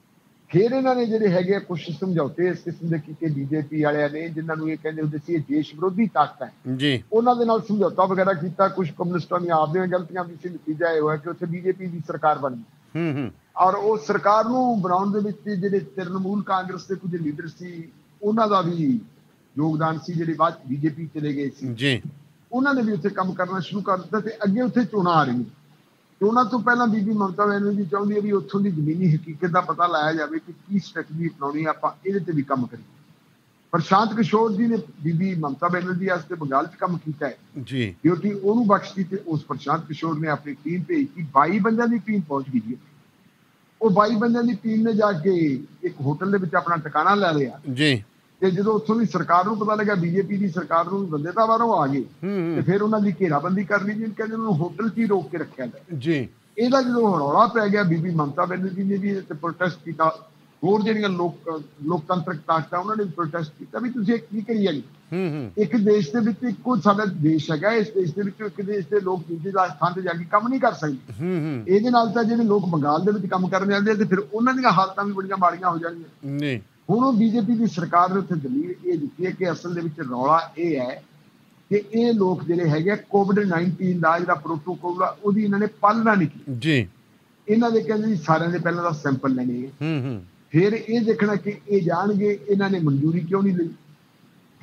ਫਿਰ ਇਹਨਾਂ ਨੇ ਜਿਹੜੇ ਹੈਗੇ ਕੁਝ ਸਮਝੌਤੇ ਇਸ ਕਿਸਮ ਦੇ ਕੀਤੇ ਬੀਜੇਪੀ ਵਾਲਿਆਂ ਨੇ ਜਿਨ੍ਹਾਂ ਨੂੰ ਇਹ ਕਹਿੰਦੇ ਹੁੰਦੇ ਸੀ ਇਹ ਦੇਸ਼ ਵਿਰੋਧੀ ਤਾਕਤ ਹੈ। ਜੀ। ਉਹਨਾਂ ਦੇ ਨਾਲ ਸਮਝੌਤਾ ਵਗੈਰਾ ਕੀਤਾ ਕੁਝ ਕਮਿਊਨਿਸਟਾਂ ਦੀਆਂ ਆਪਦੀਆਂ ਗਲਤੀਆਂ ਵੀ ਸੀ ਨਤੀਜਾ ਇਹ ਹੋਇਆ ਕਿ ਉੱਥੇ ਬੀਜੇਪੀ ਦੀ ਸਰਕਾਰ ਬਣ ਗਈ। ਹੂੰ ਹੂੰ। ਔਰ ਉਹ ਸਰਕਾਰ ਨੂੰ ਬਣਾਉਣ ਦੇ ਵਿੱਚ ਜਿਹੜੇ ਤ੍ਰਿਣਮੂਲ ਕਾਂਗਰਸ ਦੇ ਕੁਝ ਲੀਡਰ ਸੀ ਉਹਨਾਂ ਦਾ ਵੀ ਯੋਗਦਾਨ ਸੀ ਜਿਹੜੇ ਬਾਅਦ ਬੀਜੇਪੀ ਚਲੇ ਗਏ ਸੀ। ਜੀ। ਉਹਨਾਂ ਨੇ ਵੀ ਉੱਥੇ ਕੰਮ ਕਰਨਾ ਸ਼ੁਰੂ ਕਰ ਦਿੱਤਾ ਤੇ ਅੱਗੇ ਉੱਥੇ ਚੋਣਾਂ ਆ ਰਹੀਆਂ। ਚੋਣਾਂ ਤੋਂ ਪਹਿਲਾਂ ਬੀਬੀ ਮਮਤਾ ਬੈਨਰਜੀ ਚਾਹੁੰਦੀ ਹੈ ਵੀ ਉੱਥੋਂ ਦੀ ਜ਼ਮੀਨੀ ਹਕੀਕਤ ਦਾ ਪਤਾ ਲਾਇਆ ਜਾਵੇ ਕਿ ਕੀ ਸਟ੍ਰੈਟਜੀ ਅਪਣਾਉਣੀ ਹੈ ਆਪਾਂ ਇਹਦੇ ਤੇ ਵੀ ਕੰਮ ਕਰੀਏ। ਪ੍ਰਸ਼ਾਂਤ ਕਿਸ਼ੋਰ ਜੀ ਨੇ ਬੀਬੀ ਮਮਤਾ ਬੈਨਰਜੀ ਵਾਸਤੇ ਬੰਗਾਲ 'ਚ ਕੰਮ ਕੀਤਾ ਹੈ। ਜੀ। ਡਿਊਟੀ ਉਹਨੂੰ ਬਖਸ਼ਤੀ ਤੇ ਉਸ ਪ੍ਰਸ਼ਾਂਤ ਕਿਸ਼ੋਰ ਨੇ ਆਪਣੀ ਟੀਮ ਭੇਜੀ 22 ਬੰਦਿਆਂ ਦੀ ਟੀਮ ਪਹੁੰਚ ਗਈ ਜੀ ਉਹ 22 ਬੰਦਿਆਂ ਦੀ ਟੀਮ ਨੇ ਜਾ ਕੇ ਇੱਕ ਹੋਟਲ ਦੇ ਵਿੱਚ ਆਪਣਾ ਟਿਕਾਣਾ ਲੈ ਲਿਆ। ਜੀ। ਤੇ ਜਦੋਂ ਉੱਥੋਂ ਦੀ ਸਰਕਾਰ ਨੂੰ ਪਤਾ ਲੱਗਾ ਬੀਜੇਪੀ ਦੀ ਸਰਕਾਰ ਨੂੰ ਬੰਦੇ ਤਾਂ ਬਾਹਰੋਂ ਆ ਗਏ ਤੇ ਫਿਰ ਉਹਨਾਂ ਦੀ ਘੇਰਾਬੰਦੀ ਕਰ ਲਈ ਜੀ ਕਹਿੰਦੇ ਉਹਨੂੰ ਹੋਟਲ 'ਚ ਹੀ ਰੋਕ ਕੇ ਰੱਖਿਆ ਗਿਆ। ਜੀ। ਇਹਦਾ ਜਦੋਂ ਰੌਲਾ ਪੈ ਗਿਆ ਬੀਬੀ ਮਮਤਾ ਬੈਨਰਜੀ ਨੇ ਵੀ ਤੇ ਪ੍ਰੋਟੈਸਟ ਕੀਤਾ ਹੋਰ ਜਿਹੜੀਆਂ ਲੋਕ ਲੋਕਤੰਤਰਕ ਤਾਕਤਾਂ ਉਹਨਾਂ ਨੇ ਪ੍ਰੋਟੈਸਟ ਕੀਤਾ ਵੀ ਤੁਸੀਂ ਕੀ ਕਰੀ ਜਾਂਦੇ ਇੱਕ ਦੇਸ਼ ਦੇ ਵਿੱਚ ਇੱਕੋ ਸਾਡਾ ਦੇਸ਼ ਹੈਗਾ ਇਸ ਦੇਸ਼ ਦੇ ਵਿੱਚ ਇੱਕ ਦੇਸ਼ ਦੇ ਲੋਕ ਦੂਜੇ ਦਾ ਥਾਂ ਤੇ ਜਾ ਕੇ ਕੰਮ ਨਹੀਂ ਕਰ ਸਕਦੇ। ਇਹਦੇ ਨਾਲ ਤਾਂ ਜਿਹੜੇ ਲੋਕ ਬੰਗਾਲ ਦੇ ਵਿੱਚ ਕੰਮ ਕਰਨ ਜਾਂਦੇ ਆ ਤੇ ਫਿਰ ਉਹਨਾਂ ਦੀਆਂ ਹਾਲਤਾਂ ਵੀ ਬੜੀਆਂ ਮਾੜੀਆਂ ਹੋ ਜਾਣਗੀਆਂ। ਜੀ। ਹੁਣ ਉਹ ਬੀਜੇਪੀ ਦੀ ਸਰਕਾਰ ਨੇ ਉੱਥੇ ਦਲੀਲ ਇਹ ਦਿੱਤੀ ਹੈ ਕਿ ਅਸਲ ਦੇ ਵਿੱਚ ਰੌਲਾ ਇਹ ਹੈ ਕਿ ਇਹ ਲੋਕ ਜਿਹੜੇ ਹੈਗੇ ਕੋਵਿਡ 19 ਦਾ ਜਿਹੜਾ ਪ੍ਰੋਟੋਕੋਲ ਆ ਉਹਦੀ ਇਹਨਾਂ ਨੇ ਪਾਲਣਾ ਨਹੀਂ ਕੀਤੀ। ਜੀ। ਇਹਨਾਂ ਦੇ ਕਹਿੰਦੇ ਸਾਰਿਆਂ ਦੇ ਪਹਿਲਾਂ ਦਾ ਸੈਂਪਲ ਲੈਣੇ ਹੈ ਹੂੰ। ਫਿਰ ਇਹ ਦੇਖਣਾ ਕਿ ਇਹ ਜਾਣਗੇ ਇਹਨਾਂ ਨੇ ਮਨਜ਼ੂਰੀ ਕਿਉਂ ਨਹੀਂ ਲਈ?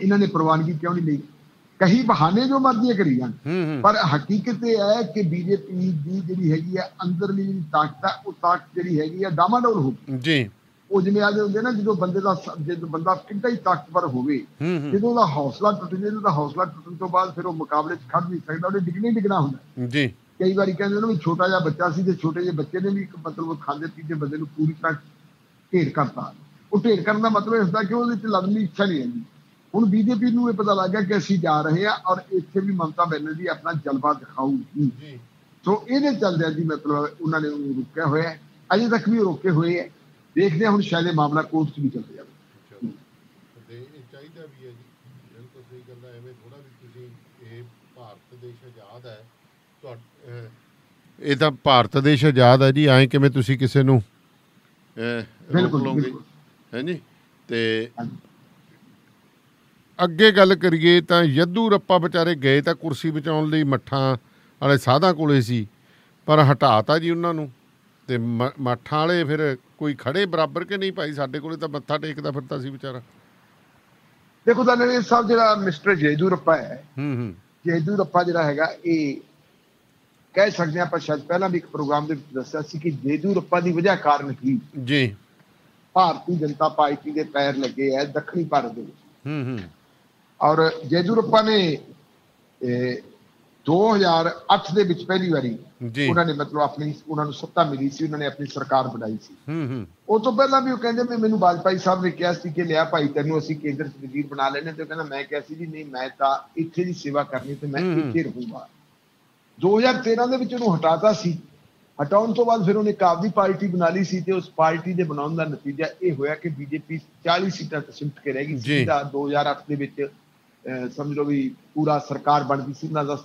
ਇਹਨਾਂ ਨੇ ਪ੍ਰਵਾਨਗੀ ਕਿਉਂ ਨਹੀਂ ਲਈ? ਕਹੀ ਬਹਾਨੇ ਜੋ ਮਰਜ਼ੀ ਕਰੀ ਜਾਣ। ਪਰ ਹਕੀਕਤ ਇਹ ਹੈ ਕਿ ਬੀਜੇਪੀ ਦੀ ਜਿਹੜੀ ਹੈਗੀ ਆ ਅੰਦਰਲੀ ਜਿਹੜੀ ਤਾਕਤ ਆ ਉਹ ਤਾਕਤ ਜਿਹੜੀ ਹੈਗੀ ਆ ਡਾਮਾਡੋਲ ਹੋ ਗਈ। ਜੀ। ਉਹ ਜਿਵੇਂ ਆਦੇ ਹੁੰਦੇ ਨਾ ਜਦੋਂ ਬੰਦੇ ਦਾ ਜਦੋਂ ਬੰਦਾ ਕਿੰਨਾ ਹੀ ਤਾਕਤਵਰ ਹੋਵੇ ਜਦੋਂ ਉਹਦਾ ਹੌਸਲਾ ਟੁੱਟ ਜੇ ਉਹਦਾ ਹੌਸਲਾ ਟੁੱਟਣ ਤੋਂ ਬਾਅਦ ਫਿਰ ਉਹ ਮੁਕਾਬਲੇ 'ਚ ਖੜ ਨਹੀਂ ਸਕਦਾ ਉਹਨੇ ਡਿੱਗਣਾ ਡਿੱਗਣਾ ਹੁੰਦਾ। ਜੀ। ਕਈ ਵਾਰੀ ਕਹਿੰਦੇ ਨੇ ਵੀ ਛੋਟਾ ਜਿਹਾ ਬੱਚਾ ਸੀ ਤੇ ਛੋਟੇ ਜਿਹੇ ਬੱਚੇ ਨੇ ਵੀ ਇੱਕ ਮਤਲਬ ਖਾਂਦੇ ਪੀਂਦੇ ਬੰਦੇ ਨੂੰ ਪੂਰੀ ਤਰ੍ਹਾਂ ਢੇਰ ਕਰਤਾ। ਉਹ ਢੇਰ ਕਰਨ ਦਾ ਮਤਲਬ ਇਹ ਹੁੰਦਾ ਕਿ ਉਹਦੇ 'ਚ ਲੜਨ ਦੀ ਇੱਛਾ ਨਹੀਂ ਰਹਿੰਦੀ। ਹੁਣ ਬੀਜੇਪੀ ਨੂੰ ਇਹ ਪਤਾ ਲੱਗ ਗਿਆ ਕਿ ਅਸੀਂ ਜਾ ਰਹੇ ਹਾਂ ਔਰ ਇੱਥੇ ਵੀ ਮਮਤਾ ਬੈਨਰਜੀ ਆਪਣਾ ਜਲਵਾ ਦਿਖਾਊਗੀ। ਜੀ। ਸੋ ਇਹਦੇ ਚੱਲਦਿਆਂ ਜੀ ਮਤਲਬ ਉਹਨਾਂ ਨੇ ਰੁਕਿਆ ਹੋਇਆ ਅਜੇ ਤੱਕ ਵੀ ਰੋਕੇ ਹੋਏ ਹੈ। ਦੇਖਦੇ ਹਾਂ ਹੁਣ ਸ਼ਾਇਦ ਇਹ ਮਾਮਲਾ ਕੋਰਟ 'ਚ ਵੀ ਚੱਲ ਜਾਵੇ ਇਹ ਚਾਹੀਦਾ ਵੀ ਹੈ ਜੀ ਬਿਲਕੁਲ ਸਹੀ ਗੱਲ ਹੈ ਐਵੇਂ ਥੋੜਾ ਵੀ ਤੁਸੀਂ ਇਹ ਭਾਰਤ ਦੇਸ਼ ਆਜ਼ਾਦ ਹੈ ਤੁਹਾ- ਅਹ ਇਹ ਤਾਂ ਭਾਰਤ ਦੇਸ਼ ਆਜ਼ਾਦ ਹੈ ਜੀ ਐਂ ਕਿਵੇਂ ਤੁਸੀਂ ਕਿਸੇ ਨੂੰ ਰੋਕ ਬਿਲਕੁਲ ਲਓਗੇ? ਹੈ ਜੀ? ਤੇ। ਅੱਗੇ ਗੱਲ ਕਰੀਏ ਤਾਂ ਯੱਦੂ ਰੱਪਾ ਵਿਚਾਰੇ ਗਏ ਤਾਂ ਕੁਰਸੀ ਬਚਾਉਣ ਲਈ ਮੱਠਾਂ ਵਾਲੇ ਸਾਧਾਂ ਕੋਲੇ ਸੀ ਪਰ ਹਟਾਤਾ ਜੀ ਉਹਨਾਂ ਨੂੰ। ਤੇ ਮੱਠਾਂ ਵਾਲੇ ਫਿਰ ਕੋਈ ਖੜੇ ਬਰਾਬਰ ਕਿ ਨਹੀਂ ਭਾਈ? ਸਾਡੇ ਕੋਲੇ ਤਾਂ ਮੱਥਾ ਟੇਕਦਾ ਫਿਰਦਾ ਸੀ ਵਿਚਾਰਾ। ਦੇਖੋ ਤਾਂ ਨਵੇਂ ਸਾਹਿਬ ਜਿਹੜਾ ਮਿਸਟਰ ਜੇਦੂਰੱਪਾ ਹੈ ਹੂੰ ਹੂੰ। ਜੇਦੂਰੱਪਾ ਜਿਹੜਾ ਹੈਗਾ ਇਹ ਕਹਿ ਸਕਦੇ ਆਪਾਂ ਸ਼ਾਇਦ ਪਹਿਲਾਂ ਵੀ ਇੱਕ ਪ੍ਰੋਗਰਾਮ ਦੇ ਵਿੱਚ ਦੱਸਿਆ ਸੀ ਕਿ ਜੇਦੂਰੱਪਾ ਦੀ ਵਜ੍ਹਾ ਕਾਰਨ ਹੀ ਜੀ। ਭਾਰਤੀ ਜਨਤਾ ਪਾਰਟੀ ਦੇ ਪੈਰ ਲੱਗੇ ਹੈ ਦੱਖਣੀ ਭਾਰਤ ਦੇ ਵਿੱਚ। ਹੂੰ ਹੂੰ। ਔਰ ਜੇਦੂਰੱਪਾ ਨੇ 2008 ਦੇ ਵਿੱਚ ਪਹਿਲੀ ਵਾਰੀ ਉਹਨਾਂ ਨੇ ਮਤਲਬ ਆਪਣੀ ਉਹਨਾਂ ਨੂੰ ਸੱਤਾ ਮਿਲੀ ਸੀ ਉਹਨਾਂ ਨੇ ਆਪਣੀ ਸਰਕਾਰ ਬਣਾਈ ਸੀ। ਹੂੰ ਹੂੰ। ਉਹ ਤੋਂ ਪਹਿਲਾਂ ਵੀ ਉਹ ਕਹਿੰਦੇ ਵੀ ਮੈਨੂੰ ਵਾਜਪਾਈ ਸਾਹਿਬ ਨੇ ਕਿਹਾ ਸੀ ਕਿ ਲਿਆ ਭਾਈ ਤੈਨੂੰ ਅਸੀਂ ਕੇਂਦਰ ਚ ਵਜ਼ੀਰ ਬਣਾ ਲੈਣੇ ਤੇ ਕਹਿੰਦਾ ਮੈਂ ਕਿਹਾ ਸੀ ਜੀ ਨਹੀਂ ਮੈਂ ਤਾਂ ਇੱਥੇ ਦੀ ਸੇਵਾ ਕਰਨੀ ਤੇ ਮੈਂ। ਇੱਥੇ ਰਹੂੰਗਾ। 2013 ਦੇ ਵਿੱਚ ਉਹਨੂੰ ਹਟਾਤਾ ਸੀ। ਹਟਾਉਣ ਤੋਂ ਬਾਅਦ ਫਿਰ ਉਹਨੇ ਕਾਬਦੀ ਪਾਰਟੀ ਬਣਾ ਲਈ ਸੀ ਤੇ ਉਸ ਪਾਰਟੀ ਦੇ ਬਣਾਉਣ ਦਾ ਨਤੀਜਾ ਇਹ ਹੋਇਆ ਕਿ ਬੀਜੇਪੀ 40 ਸੀਟਾਂ ਤੇ ਸਿਮਟ ਕੇ ਰਹਿ ਗਈ। ਸੀ। ਦਾ 2008 ਦੇ ਵਿੱਚ ਸਮਝ ਲਓ ਵੀ ਪੂਰਾ ਸਰਕਾਰ ਬਣਦੀ ਸੀ ਉਹਨਾਂ ਦਾ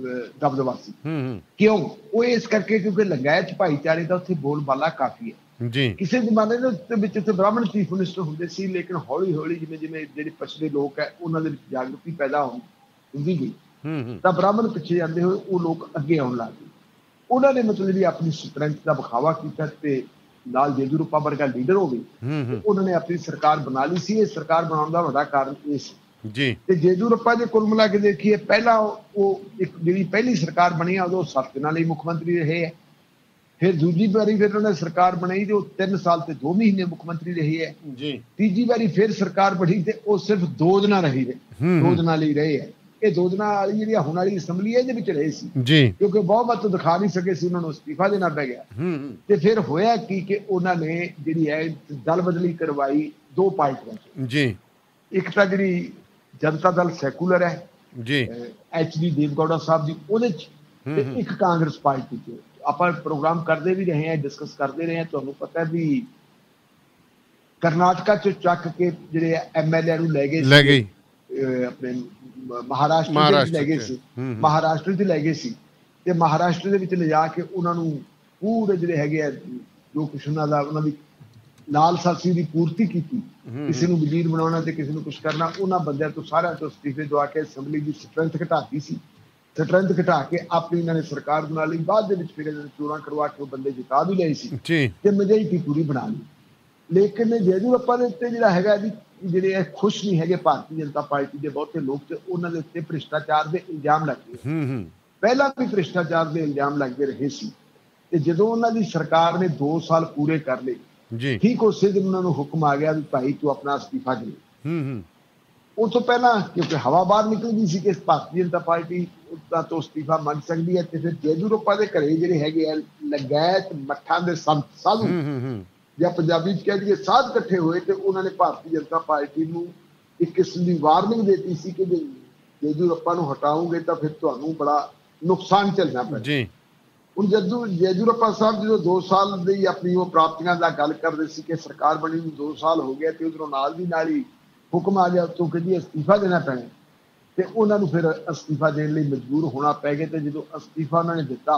ਅਹ, ਦਬਦਬਾ ਸੀ। ਹੂੰ ਕਿਉਂ? ਉਹ ਇਸ ਕਰਕੇ ਕਿਉਂਕਿ ਲੰਗਾਇਤ ਭਾਈਚਾਰੇ ਦਾ ਉੱਥੇ ਬੋਲਬਾਲਾ ਕਾਫੀ ਹੈ। ਜੀ। ਕਿਸੇ ਜ਼ਮਾਨੇ ਦੇ ਵਿੱਚ ਉੱਥੇ ਬ੍ਰਾਹਮਣ ਚੀਫ ਮਿਨਿਸਟਰ ਹੁੰਦੇ ਸੀ ਲੇਕਿਨ ਹੌਲੀ ਹੌਲੀ ਜਿਵੇਂ ਜਿਵੇਂ ਜਿਹੜੇ ਪਛੜੇ ਲੋਕ ਹੈ ਉਹਨਾਂ ਦੇ ਵਿੱਚ ਜਾਗਰੂਕਤੀ ਪੈਦਾ ਹੁੰਦੀ ਗਈ। ਹੂੰ ਤਾਂ ਬ੍ਰਾਹਮਣ ਪਿੱਛੇ ਜਾਂਦੇ ਹੋਏ ਉਹ ਲੋਕ ਅੱਗੇ ਆਉਣ ਲੱਗ ਗਏ। ਉਹਨਾਂ ਨੇ ਮਤਲਬ ਵੀ ਆਪਣੀ ਸਟਰੈਂਥ ਦਾ ਵਿਖਾਵਾ ਕੀਤਾ ਤੇ ਨਾਲ ਜੇਦੂਰੂਪਾ ਵਰਗਾ ਲੀਡਰ ਹੋ ਗਏ। ਉਹਨਾਂ ਨੇ ਆਪਣੀ ਸਰਕਾਰ ਬਣਾ ਲਈ ਸੀ। ਇਹ ਸਰਕਾਰ ਬਣਾਉਣ ਦਾ ਵੱਡਾ ਕਾਰਨ ਇਹ ਸੀ ਜੀ। ਤੇ ਜੇਦੂਰੱਪਾ ਜੇ ਕੁੱਲ ਮਿਲਾ ਕੇ ਦੇਖੀਏ ਪਹਿਲਾਂ ਉਹ ਇੱਕ ਜਿਹੜੀ ਪਹਿਲੀ ਸਰਕਾਰ ਬਣੀ ਆ ਉਦੋਂ ਸੱਤ ਦਿਨਾਂ ਲਈ ਮੁੱਖ ਮੰਤਰੀ ਰਹੇ ਹੈ ਫਿਰ ਦੂਜੀ ਵਾਰੀ ਫਿਰ ਉਹਨਾਂ ਸਰਕਾਰ ਬਣਾਈ ਤੇ ਉਹ 3 ਸਾਲ ਤੇ 2 ਮਹੀਨੇ ਮੁੱਖ ਮੰਤਰੀ ਰਹੇ ਹੈ ਜੀ। ਤੀਜੀ ਵਾਰੀ ਫਿਰ ਸਰਕਾਰ ਬਣੀ ਤੇ ਉਹ ਸਿਰਫ 2 ਦਿਨਾਂ ਰਹੀ ਹੂੰ, ਦੋ ਹੂੰ। ਦਿਨਾਂ ਲਈ ਰਹੇ ਹੈ ਇਹ ਦੋ ਦਿਨਾਂ ਵਾਲੀ ਜਿਹੜੀ ਹੁਣ ਵਾਲੀ ਅਸੈਂਬਲੀ ਹੈ ਇਹਦੇ ਵਿੱਚ ਰਹੇ ਸੀ। ਜੀ। ਕਿਉਂਕਿ ਬਹੁਮਤ ਦਿਖਾ ਨਹੀਂ ਸਕੇ ਸੀ ਉਹਨਾਂ ਨੂੰ ਅਸਤੀਫਾ ਦੇਣਾ ਪੈ ਗਿਆ। ਤੇ ਫਿਰ ਹੋਇਆ ਕੀ ਕਿ ਉਹਨਾਂ ਨੇ ਜਿਹੜੀ ਹੈ ਦਲ ਬਦਲੀ ਕਰਵਾਈ ਦੋ ਪਾਰਟੀਆਂ 'ਚ। ਜੀ। ਇੱਕ ਤਾਂ ਜਿਹੜੀ ਜਨਤਾ ਦਲ ਸੈਕੂਲਰ ਹੈ ਜੀ ਐਚ ਡੀ ਦੇਵਗੌੜਾ ਸਾਹਿਬ ਦੀ ਉਹਦੇ ਚ ਤੇ। ਇੱਕ ਕਾਂਗਰਸ ਪਾਰਟੀ ਚ ਆਪਾਂ ਪ੍ਰੋਗਰਾਮ ਕਰਦੇ ਵੀ ਰਹੇ ਹਾਂ ਡਿਸਕਸ ਕਰਦੇ ਰਹੇ ਹਾਂ ਤੁਹਾਨੂੰ ਪਤਾ ਹੈ ਵੀ ਕਰਨਾਟਕਾ ਚ ਚੱਕ ਕੇ ਜਿਹੜੇ ਐਮਐਲਏ ਨੂੰ ਲੈ ਗਏ ਲੈ ਅਹ, ਆਪਣੇ ਮਹਾਰਾਸ਼ਟਰ ਦੇ ਲੈ ਗਏ। ਸੀ। ਮਹਾਰਾਸ਼ਟਰ ਚ ਲੈ ਗਏ ਸੀ ਤੇ ਮਹਾਰਾਸ਼ਟਰ ਦੇ ਵਿੱਚ ਲਿਜਾ ਕੇ ਉਹਨਾਂ ਨੂੰ ਪੂਰੇ ਜਿਹੜੇ ਹੈਗੇ ਆ ਜੋ ਕੁਛ ਉਹਨਾਂ ਦਾ ਉਹਨਾਂ ਦੀ ਲਾਲ ਸਾਸੀ ਦੀ ਪੂਰਤੀ ਕੀਤੀ। ਕਿਸੇ ਨੂੰ ਵਜ਼ੀਰ ਬਣਾਉਣਾ ਤੇ ਕਿਸੇ ਨੂੰ ਕੁਝ ਕਰਨਾ ਉਹਨਾਂ ਬੰਦਿਆਂ ਤੋਂ ਸਾਰਿਆਂ ਤੋਂ ਅਸਤੀਫੇ ਦਵਾ ਕੇ ਅਸੈਂਬਲੀ ਦੀ ਸਟਰੈਂਥ ਘਟਾਤੀ ਸੀ। ਸਟਰੈਂਥ ਘਟਾ ਕੇ ਆਪਣੀ ਇਹਨਾਂ ਨੇ ਸਰਕਾਰ ਬਣਾ ਲਈ। ਬਾਅਦ ਦੇ ਵਿੱਚ ਫਿਰ ਇਹਨਾਂ ਨੇ ਚੋਣਾਂ ਕਰਵਾ ਕੇ ਉਹ ਬੰਦੇ ਜਿਤਾ ਵੀ ਲਏ ਸੀ ਤੇ ਮੈਜੋਰਿਟੀ ਪੂਰੀ ਬਣਾ ਲਈ। ਲੇਕਿਨ ਜੇਜੂਰਪਾ ਦੇ ਉੱਤੇ ਜਿਹੜਾ ਹੈਗਾ ਜੀ ਜਿਹੜੇ ਇਹ ਖੁਸ਼ ਨਹੀਂ ਹੈਗੇ ਭਾਰਤੀ ਜਨਤਾ ਪਾਰਟੀ ਦੇ ਬਹੁਤੇ ਲੋਕ ਤੇ ਉਹਨਾਂ ਦੇ ਉੱਤੇ ਭ੍ਰਿਸ਼ਟਾਚਾਰ ਦੇ ਇਲਜ਼ਾਮ ਲੱਗੇ ਹੂੰ ਹੂੰ। ਪਹਿਲਾਂ ਵੀ ਭ੍ਰਿਸ਼ਟਾਚਾਰ ਦੇ ਇਲਜ਼ਾਮ ਲੱਗਦੇ ਰਹੇ ਸੀ। ਤੇ ਜਦੋਂ ਉਹਨਾਂ ਦੀ ਸਰਕਾਰ ਨੇ 2 ਸਾਲ ਪੂਰੇ ਕਰ ਲਏ ਜੀ। ਠੀਕ ਉਸੇ ਦਿਨ ਉਹਨਾਂ ਨੂੰ ਹੁਕਮ ਆ ਗਿਆ ਵੀ ਭਾਈ ਤੂੰ ਆਪਣਾ ਅਸਤੀਫਾ ਦੇ। ਹੂੰ ਹੂੰ। ਉਹ ਤੋਂ ਪਹਿਲਾਂ ਕਿਉਂਕਿ ਹਵਾ ਬਾਹਰ ਨਿਕਲ ਗਈ ਸੀ ਕਿ ਭਾਰਤੀ ਜਨਤਾ ਪਾਰਟੀ ਦਾ ਤੋਂ ਅਸਤੀਫਾ ਮੰਗ ਸਕਦੀ ਹੈ ਤੇ ਫਿਰ ਜੇਜੂਰਪਾ ਦੇ ਘਰੇ ਜਿਹੜੇ ਹੈਗੇ ਆ ਲਗੈਤ ਮੱਠਾਂ ਦੇ ਸੰਤ ਸਾਧੂ ਹੂੰ ਹੂੰ ਹੂੰ। ਜਾਂ ਪੰਜਾਬੀ ਚ ਕਹਿ ਦਈਏ ਸਾਧ ਇਕੱਠੇ ਹੋਏ ਤੇ ਉਹਨਾਂ ਨੇ ਭਾਰਤੀ ਜਨਤਾ ਪਾਰਟੀ ਨੂੰ ਇੱਕ ਕਿਸਮ ਦੀ ਵਾਰਨਿੰਗ ਦਿੱਤੀ ਸੀ ਕਿ ਜੇ ਜੇਜੂਰਪਾ ਨੂੰ ਹਟਾਓਗੇ ਤਾਂ ਫਿਰ ਤੁਹਾਨੂੰ ਬੜਾ ਨੁਕਸਾਨ ਝੱਲਣਾ ਪੈਣਾ। ਜੀ। ਹੁਣ ਜਦੋਂ ਜੇਜੂਰਪਾ ਸਾਹਿਬ ਜਦੋਂ 2 ਸਾਲ ਦੀ ਆਪਣੀ ਉਹ ਪ੍ਰਾਪਤੀਆਂ ਦਾ ਗੱਲ ਕਰਦੇ ਸੀ ਕਿ ਸਰਕਾਰ ਬਣੀ ਨੂੰ 2 ਸਾਲ ਹੋ ਗਏ ਤੇ ਉਧਰੋਂ ਨਾਲ ਦੀ ਨਾਲ ਹੀ ਹੁਕਮ ਆ ਗਿਆ ਤੋਂ ਕਿ ਜੀ ਅਸਤੀਫਾ ਦੇਣਾ ਪੈਣਾ ਤੇ ਉਹਨਾਂ ਨੂੰ ਫਿਰ ਅਸਤੀਫਾ ਦੇਣ ਲਈ ਮਜਬੂਰ ਹੋਣਾ ਪੈ ਗਿਆ ਤੇ ਜਦੋਂ ਅਸਤੀਫਾ ਉਹਨਾਂ ਨੇ ਦਿੱਤਾ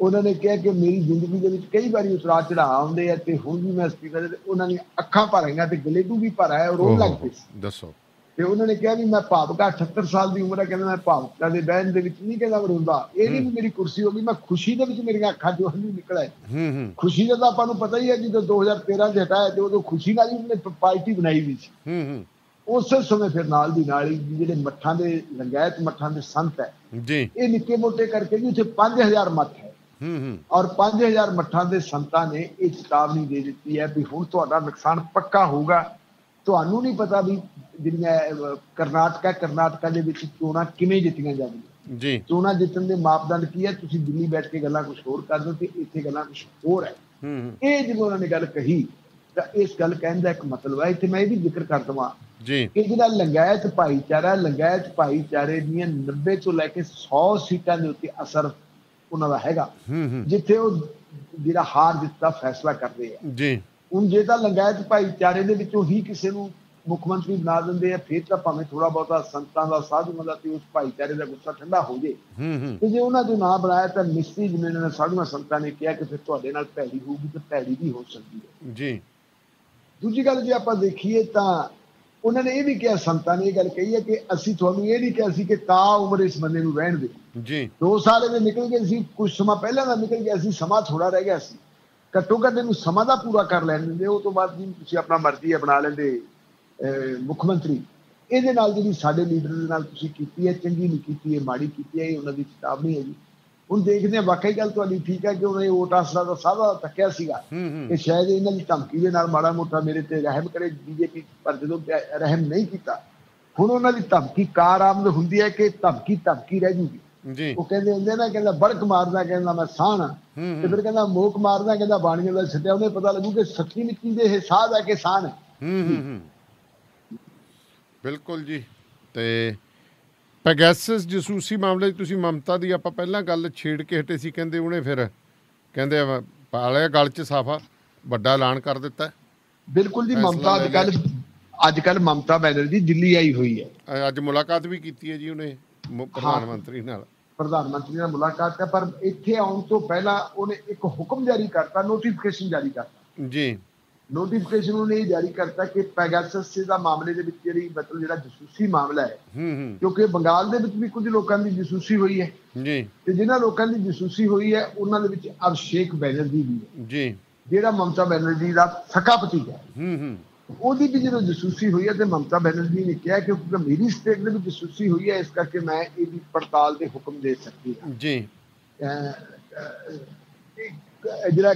ਉਹਨਾਂ ਨੇ ਕਿਹਾ ਕਿ ਮੇਰੀ ਜ਼ਿੰਦਗੀ ਦੇ ਵਿੱਚ ਕਈ ਵਾਰੀ ਉਤਰਾਅ ਚੜਾਅ ਆਉਂਦੇ ਆ ਤੇ ਹੁਣ ਵੀ ਮੈਂ ਅਸਤੀਫਾ ਦੇ ਉਹਨਾਂ ਨੇ ਅੱਖਾਂ ਭਰ ਆਈਆਂ ਤੇ ਗਲੇਡੂ ਵੀ ਭਰ ਆਇਆ ਰੋਣ ਲੱਗ ਪਏ ਦੱਸੋ। ਤੇ ਉਹਨਾਂ ਨੇ ਕਿਹਾ ਵੀ ਮੈਂ ਭਾਵਕਾ 78 ਸਾਲ ਦੀ ਉਮਰ ਹੈ ਕਹਿੰਦਾ ਮੈਂ ਭਾਵਕਾ ਦੇ ਬਹਿਣ ਦੇ ਵਿੱਚ ਨਹੀਂ ਕਹਿੰਦਾ ਵਰੁੰਦਾ ਇਹ ਨਹੀਂ ਮੇਰੀ ਕੁਰਸੀ ਹੋ ਗਈ ਮੈਂ ਖੁਸ਼ੀ ਦੇ ਵਿੱਚ ਮੇਰੀਆਂ ਅੱਖਾਂ ਚੋਂ ਹੰਝੂ ਨਿਕਲ ਹੂੰ ਹੂੰ। ਖੁਸ਼ੀ ਦਾ ਤਾਂ ਆਪਾਂ ਨੂੰ ਪਤਾ ਹੀ ਹੈ ਜਦੋਂ 2013 ਚ ਹਟਾਇਆ ਤੇ ਉਦੋਂ ਖੁਸ਼ੀ ਨਾਲ ਹੀ ਉਹਨੇ ਪਾਰਟੀ ਬਣਾਈ ਵੀ ਸੀ। ਹੂੰ ਹੂੰ। ਉਸੇ ਸਮੇਂ ਫਿਰ ਨਾਲ ਦੀ ਨਾਲ ਹੀ ਜਿਹੜੇ ਮੱਠਾਂ ਦੇ ਲੰਗਾਇਤ ਮੱਠਾਂ ਦੇ ਸੰਤ ਹੈ ਜੀ। ਇਹ ਨਿੱਕੇ ਮੋਟੇ ਕਰਕੇ ਜੀ ਉੱਥੇ 5000 ਮੱਠ ਹੈ। ਹੂੰ ਹੂੰ। ਔਰ 5000 ਮੱਠਾਂ ਦੇ ਸੰਤਾਂ ਨੇ ਇਹ ਚੇਤਾਵਨੀ ਦੇ ਦਿੱਤੀ ਹੈ ਵੀ ਹੁਣ ਤੁਹਾਡਾ ਨੁਕਸਾਨ ਪੱਕਾ ਹੋਊਗਾ। ਤੁਹਾਨੂੰ ਨਹੀਂ ਪਤਾ ਵੀ ਜਿਹੜੀਆਂ ਕਰਨਾਟਕਾ ਕਰਨਾਟਕਾ ਦੇ ਵਿੱਚ ਚੋਣਾਂ ਕਿਵੇਂ ਜਿੱਤੀਆਂ ਜਾਣਗੀਆਂ। ਜੀ। ਚੋਣਾਂ ਜਿੱਤਣ ਦੇ ਮਾਪਦੰਡ ਕੀ ਹੈ? ਤੁਸੀਂ ਦਿੱਲੀ ਬੈਠ ਕੇ ਗੱਲਾਂ ਕੁਝ ਹੋਰ ਕਰਦੇ ਤੇ ਇੱਥੇ ਗੱਲਾਂ ਕੁਝ ਹੋਰ ਹੈ। ਇਹ ਜਦੋਂ ਉਹਨਾਂ ਨੇ ਗੱਲ ਕਹੀ ਤਾਂ ਇਸ ਗੱਲ ਕਹਿਣ ਦਾ ਇੱਕ ਮਤਲਬ ਹੈ ਇੱਥੇ ਮੈਂ ਇਹ ਵੀ ਜ਼ਿਕਰ ਕਰ ਦਵਾਂ ਜੀ। ਕਿ ਜਿਹੜਾ ਲੰਗਾਇਤ ਭਾਈਚਾਰਾ ਲੰਗਾਇਤ ਭਾਈਚਾਰੇ ਦੀਆਂ 90 ਤੋਂ ਲੈ ਕੇ 100 ਸੀਟਾਂ ਦੇ ਉੱਤੇ ਅਸਰ ਉਹਨਾਂ ਦਾ ਹੈਗਾ। ਹੂੰ ਹੂੰ। ਜਿੱਥੇ ਉਹ ਜਿਹੜਾ ਹਾਰ ਜਿੱਤ ਦਾ ਫੈਸਲਾ ਕਰਦੇ ਆ। ਜੀ। ਹੁਣ ਜੇ ਤਾਂ ਲੰਗਾਇਤ ਭਾਈਚਾਰੇ ਦੇ ਵਿੱਚੋਂ ਹੀ ਕਿਸੇ ਨੂੰ ਮੁੱਖ ਮੰਤਰੀ ਬਣਾ ਦਿੰਦੇ ਆ ਫਿਰ ਤਾਂ ਭਾਵੇਂ ਥੋੜਾ ਬਹੁਤਾ ਸੰਤਾਂ ਦਾ ਸਾਧੂਆਂ ਦਾ ਤੇ ਉਸ ਭਾਈਚਾਰੇ ਦਾ ਗੁੱਸਾ ਠੰਡਾ ਹੋ ਜੇ। ਹੂੰ ਹੂੰ। ਤੇ ਜੇ ਉਹਨਾਂ ਨੂੰ ਨਾ ਬਣਾਇਆ ਤਾਂ ਨਿਸ਼ਚਿਤ ਜਿਵੇਂ ਨੇ ਸਾਧੂਆਂ ਸੰਤਾਂ ਨੇ ਕਿਹਾ ਕਿ ਫਿਰ ਤੁਹਾਡੇ ਨਾਲ ਭੈੜੀ ਹੋਊਗੀ ਤੇ ਭੈੜੀ ਵੀ ਹੋ ਸਕਦੀ ਹੈ। ਜੀ। ਦੂਜੀ ਗੱਲ ਜੇ ਆਪਾਂ ਦੇਖੀਏ ਤਾਂ ਉਹਨਾਂ ਨੇ ਇਹ ਵੀ ਕਿਹਾ ਸੰਤਾਂ ਨੇ ਇਹ ਗੱਲ ਕਹੀ ਹੈ ਕਿ ਅਸੀਂ ਤੁਹਾਨੂੰ ਇਹ ਨਹੀਂ ਕਿਹਾ ਸੀ ਕਿ ਤਾ ਉਮਰ ਇਸ ਬੰਦੇ ਨੂੰ ਰਹਿਣ ਦੇ ਜੀ। ਦੋ ਸਾਲ ਇਹਦੇ ਨਿਕਲ ਗਏ ਸੀ ਕੁਝ ਸਮਾਂ ਪਹਿਲਾਂ ਦਾ ਨਿਕਲ ਗਿਆ ਸੀ ਸਮਾਂ ਥੋੜਾ ਰਹਿ ਗਿਆ ਸੀ। ਘੱਟੋ ਘੱਟ ਇਹਨੂੰ ਸਮਾਂ ਦਾ ਪੂਰਾ ਕਰ ਲੈਣ ਦਿੰਦੇ ਉਹ ਤੋਂ ਬਾਅਦ ਜੀ ਤੁਸੀਂ ਆਪਣਾ ਮਰਜ਼ੀ ਬਣਾ ਲੈਂਦੇ ਮੁੱਖ ਮੰਤਰੀ। ਇਹਦੇ ਨਾਲ ਜਿਹੜੀ ਸਾਡੇ ਲੀਡਰ ਦੇ ਨਾਲ ਤੁਸੀਂ ਕੀਤੀ ਹੈ ਚੰਗੀ ਨਹੀਂ ਕੀਤੀ ਹੈ ਮਾੜੀ ਕੀਤੀ ਹੈ ਇਹ ਉਹਨਾਂ ਦੀ ਚੇਤਾਵਨੀ ਹੈ ਜੀ ਹੁਣ ਦੇਖਦੇ ਹਾਂ ਵਾਕਈ ਗੱਲ ਤੁਹਾਡੀ ਠੀਕ ਹੈ ਕਿ ਉਹਨੇ ਵੋਟ ਆਸਰਾ ਦਾ ਸਾਦਾ ਤੱਕਿਆ ਸੀਗਾ। ਕਿ ਸ਼ਾਇਦ ਇਹਨਾਂ ਦੀ ਧਮਕੀ ਦੇ ਨਾਲ ਮਾੜਾ ਮੋਟਾ ਮੇਰੇ ਤੇ ਰਹਿਮ ਕਰੇ ਬੀਜੇਪੀ ਪਰ ਜਦੋਂ ਰਹਿਮ ਨਹੀਂ ਕੀਤਾ। ਹੁਣ ਉਹਨਾਂ ਦੀ ਧਮਕੀ ਕਾਰ ਆਮਦ ਹੁੰਦੀ ਹੈ ਕਿ ਧਮਕੀ ਧਮਕੀ ਰਹਿ ਜੂਗੀ। ਜੀ। ਉਹ ਕਹਿੰਦੇ ਹੁੰਦੇ ਨਾ ਕਹਿੰਦਾ ਬੜਕ ਮਾਰਦਾ ਕਹਿੰਦਾ ਮੈਂ ਸਾਹਣ। ਤੇ ਫਿਰ ਕਹਿੰਦਾ ਮੋਕ ਮਾਰਦਾ ਕਹਿੰਦਾ ਬਾਣੀਆਂ ਦਾ ਛੱਡਿਆ ਉਹਨੇ ਪਤਾ ਲੱਗੂ ਕਿ ਸੱਚੀ ਨਿੱਕੀ ਦੇ ਇਹ ਸਾਧ ਹੈ ਕਿ ਸਾਹਣ ਹੈ। ਬਿਲਕੁਲ ਜੀ। ਤੇ ਪੈਗੈਸਸ ਜਸੂਸੀ ਮਾਮਲੇ ਤੁਸੀਂ ਮਮਤਾ ਦੀ ਆਪਾਂ ਪਹਿਲਾਂ ਗੱਲ ਛੇੜ ਕੇ ਹਟੇ ਸੀ ਕਹਿੰਦੇ ਉਹਨੇ ਫਿਰ ਕਹਿੰਦੇ ਆ, ਪਾ ਲਿਆ ਗਲ 'ਚ ਸਾਫਾ ਵੱਡਾ ਐਲਾਨ ਕਰ ਦਿੱਤਾ। ਬਿਲਕੁਲ ਜੀ ਮਮਤਾ ਅੱਜ ਕੱਲ ਅੱਜ ਕੱਲ ਮਮਤਾ ਬੈਨਰਜੀ ਦਿੱਲੀ ਆਈ ਹੋਈ ਹੈ। ਅੱਜ ਮੁਲਾਕਾਤ ਵੀ ਕੀਤੀ ਹੈ ਜੀ ਉਹਨੇ। ਪ੍ਰਧਾਨ ਮੰਤਰੀ ਨਾਲ। ਪ੍ਰਧਾਨ ਮੰਤਰੀ ਨਾਲ ਮੁਲਾਕਾਤ ਹੈ ਪਰ ਇੱਥੇ ਆਉਣ ਤੋਂ ਪਹਿਲਾਂ ਉਹਨੇ ਇੱਕ ਹੁਕਮ ਜਾਰੀ ਕਰਤਾ ਨੋਟੀਫਿਕੇਸ਼ਨ ਜਾਰੀ ਕਰਤਾ। ਜੀ। ਨੋਟੀਫਿਕੇਸ਼ਨ ਉਹਨੇ ਇਹ ਜਾਰੀ ਕਰਤਾ ਕਿ ਪੈਗਾਸਸ ਦਾ ਮਾਮਲੇ ਦੇ ਵਿੱਚ ਜਿਹੜੀ ਮਤਲਬ ਜਿਹੜਾ ਜਸੂਸੀ ਮਾਮਲਾ ਹੈ ਹੂੰ ਹੂੰ। ਕਿਉਂਕਿ ਬੰਗਾਲ ਦੇ ਵਿੱਚ ਵੀ ਕੁਝ ਲੋਕਾਂ ਦੀ ਜਸੂਸੀ ਹੋਈ ਹੈ। ਜੀ। ਤੇ ਜਿਨ੍ਹਾਂ ਲੋਕਾਂ ਦੀ ਜਸੂਸੀ ਹੋਈ ਹੈ ਉਹਨਾਂ ਦੇ ਵਿੱਚ ਅਭਿਸ਼ੇਕ ਬੈਨਰਜੀ ਵੀ ਹੈ। ਜੀ। ਜਿਹੜਾ ਮਮਤਾ ਬੈਨਰਜੀ ਦਾ ਸਕਾ ਭਤੀਜਾ ਹੈ। ਹੂੰ ਹੂੰ। ਉਹਦੀ ਵੀ ਜਦੋਂ ਜਸੂਸੀ ਹੋਈ ਹੈ ਤੇ ਮਮਤਾ ਬੈਨਰਜੀ ਨੇ ਕਿਹਾ ਕਿ ਕਿਉਂਕਿ ਮੇਰੀ ਸਟੇਟ ਦੇ ਵਿੱਚ ਜਸੂਸੀ ਹੋਈ ਹੈ ਇਸ ਕਰਕੇ ਮੈਂ ਇਹਦੀ ਪੜਤਾਲ ਦੇ ਹੁਕਮ ਦੇ ਸਕਦੀ ਹਾਂ। ਜੀ। ਜਿਹੜਾ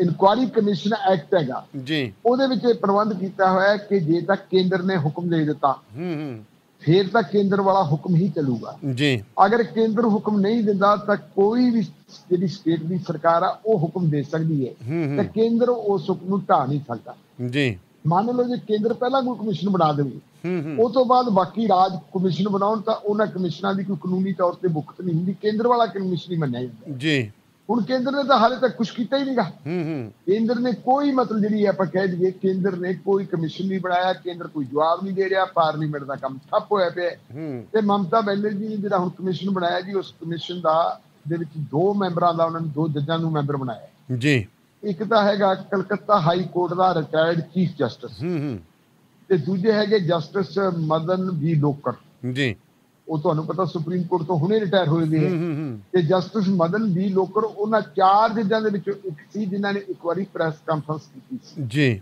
ਇਨਕੁਆਰੀ ਕਮਿਸ਼ਨ ਐਕਟ ਹੈਗਾ ਜੀ। ਉਹਦੇ ਵਿੱਚ ਇਹ ਪ੍ਰਬੰਧ ਕੀਤਾ ਹੋਇਆ ਹੈ ਕਿ ਜੇ ਤੱਕ ਕੇਂਦਰ ਨੇ ਹੁਕਮ ਦੇ ਦਿੱਤਾ ਹੂੰ ਹੂੰ। ਫਿਰ ਤਾਂ ਕੇਂਦਰ ਵਾਲਾ ਹੁਕਮ ਹੀ ਚੱਲੂਗਾ। ਜੀ। ਅਗਰ ਕੇਂਦਰ ਹੁਕਮ ਨਹੀਂ ਦਿੰਦਾ ਤਾਂ ਕੋਈ ਵੀ ਜਿਹੜੀ ਸਟੇਟ ਦੀ ਸਰਕਾਰ ਆ ਉਹ ਹੁਕਮ ਦੇ ਸਕਦੀ ਹੈ। ਤਾਂ ਕੇਂਦਰ ਉਸ ਹੁਕਮ ਨੂੰ ਢਾ ਨਹੀਂ ਸਕਦਾ। ਜੀ। ਮੰਨ ਲਓ ਜੇ ਕੇਂਦਰ ਪਹਿਲਾਂ ਕੋਈ ਕਮਿਸ਼ਨ ਬਣਾ ਦੇਵੇ ਉਹ ਤੋਂ ਬਾਅਦ ਬਾਕੀ ਰਾਜ ਕਮਿਸ਼ਨ ਬਣਾਉਣ ਤਾਂ ਉਹਨਾਂ ਕਮਿਸ਼ਨਾਂ ਦੀ ਕੋਈ ਕਾਨੂੰਨੀ ਤੌਰ ਤੇ ਮੁਕਤ ਨਹੀਂ ਹੁੰਦੀ। ਕੇਂਦਰ ਵਾਲਾ ਕਮਿਸ਼ਨ ਹੀ ਮੰਨਿਆ ਜਾਂਦਾ। ਜੀ। ਹੁਣ ਕੇਂਦਰ ਨੇ ਤਾਂ ਹਾਲੇ ਤੱਕ ਕੁਝ ਕੀਤਾ ਹੀ ਨਹੀਂਗਾ ਹੂੰ ਹੂੰ। ਕੇਂਦਰ ਨੇ ਕੋਈ ਮਤਲਬ ਜਿਹੜੀ ਆਪਾਂ ਕਹਿ ਦਈਏ ਕੇਂਦਰ ਨੇ ਕੋਈ ਕਮਿਸ਼ਨ ਨਹੀਂ ਬਣਾਇਆ ਕੇਂਦਰ ਕੋਈ ਜਵਾਬ ਨਹੀਂ ਦੇ ਰਿਹਾ ਪਾਰਲੀਮੈਂਟ ਦਾ ਕੰਮ ਠੱਪ ਹੋਇਆ ਪਿਆ। ਤੇ ਮਮਤਾ ਬੈਨਰਜੀ ਨੇ ਜਿਹੜਾ ਹੁਣ ਕਮਿਸ਼ਨ ਬਣਾਇਆ ਜੀ ਉਸ ਕਮਿਸ਼ਨ ਦਾ ਦੇ ਵਿੱਚ ਦੋ ਮੈਂਬਰਾਂ ਦਾ ਉਹਨਾਂ ਨੇ ਦੋ ਜੱਜਾਂ ਨੂੰ ਮੈਂਬਰ ਬਣਾਇਆ। ਜੀ। ਇੱਕ ਤਾਂ ਹੈਗਾ ਕਲਕੱਤਾ ਹਾਈ ਕੋਰਟ ਦਾ ਰਿਟਾਇਰਡ ਚੀਫ ਜਸਟਿਸ ਹੂੰ ਹੂੰ। ਤੇ ਦੂਜੇ ਹੈਗੇ ਜਸਟਿਸ ਮਦਨ ਵੀ ਲੋਕਰ। ਜੀ। ਉਹ ਤੁਹਾਨੂੰ ਪਤਾ ਸੁਪਰੀਮ ਕੋਰਟ ਤੋਂ ਹੁਣੇ ਰਿਟਾਇਰ ਹੋਏ ਹੂੰ। ਤੇ ਜਸਟਿਸ ਮਦਨ ਬੀ ਲੋਕਰ ਉਹਨਾਂ ਚਾਰ ਜੱਜਾਂ ਦੇ ਵਿੱਚੋਂ ਇੱਕ ਸੀ ਜਿਨ੍ਹਾਂ ਨੇ ਇੱਕ ਵਾਰੀ ਪ੍ਰੈਸ ਕਾਨਫਰੰਸ ਕੀਤੀ ਸੀ। ਜੀ।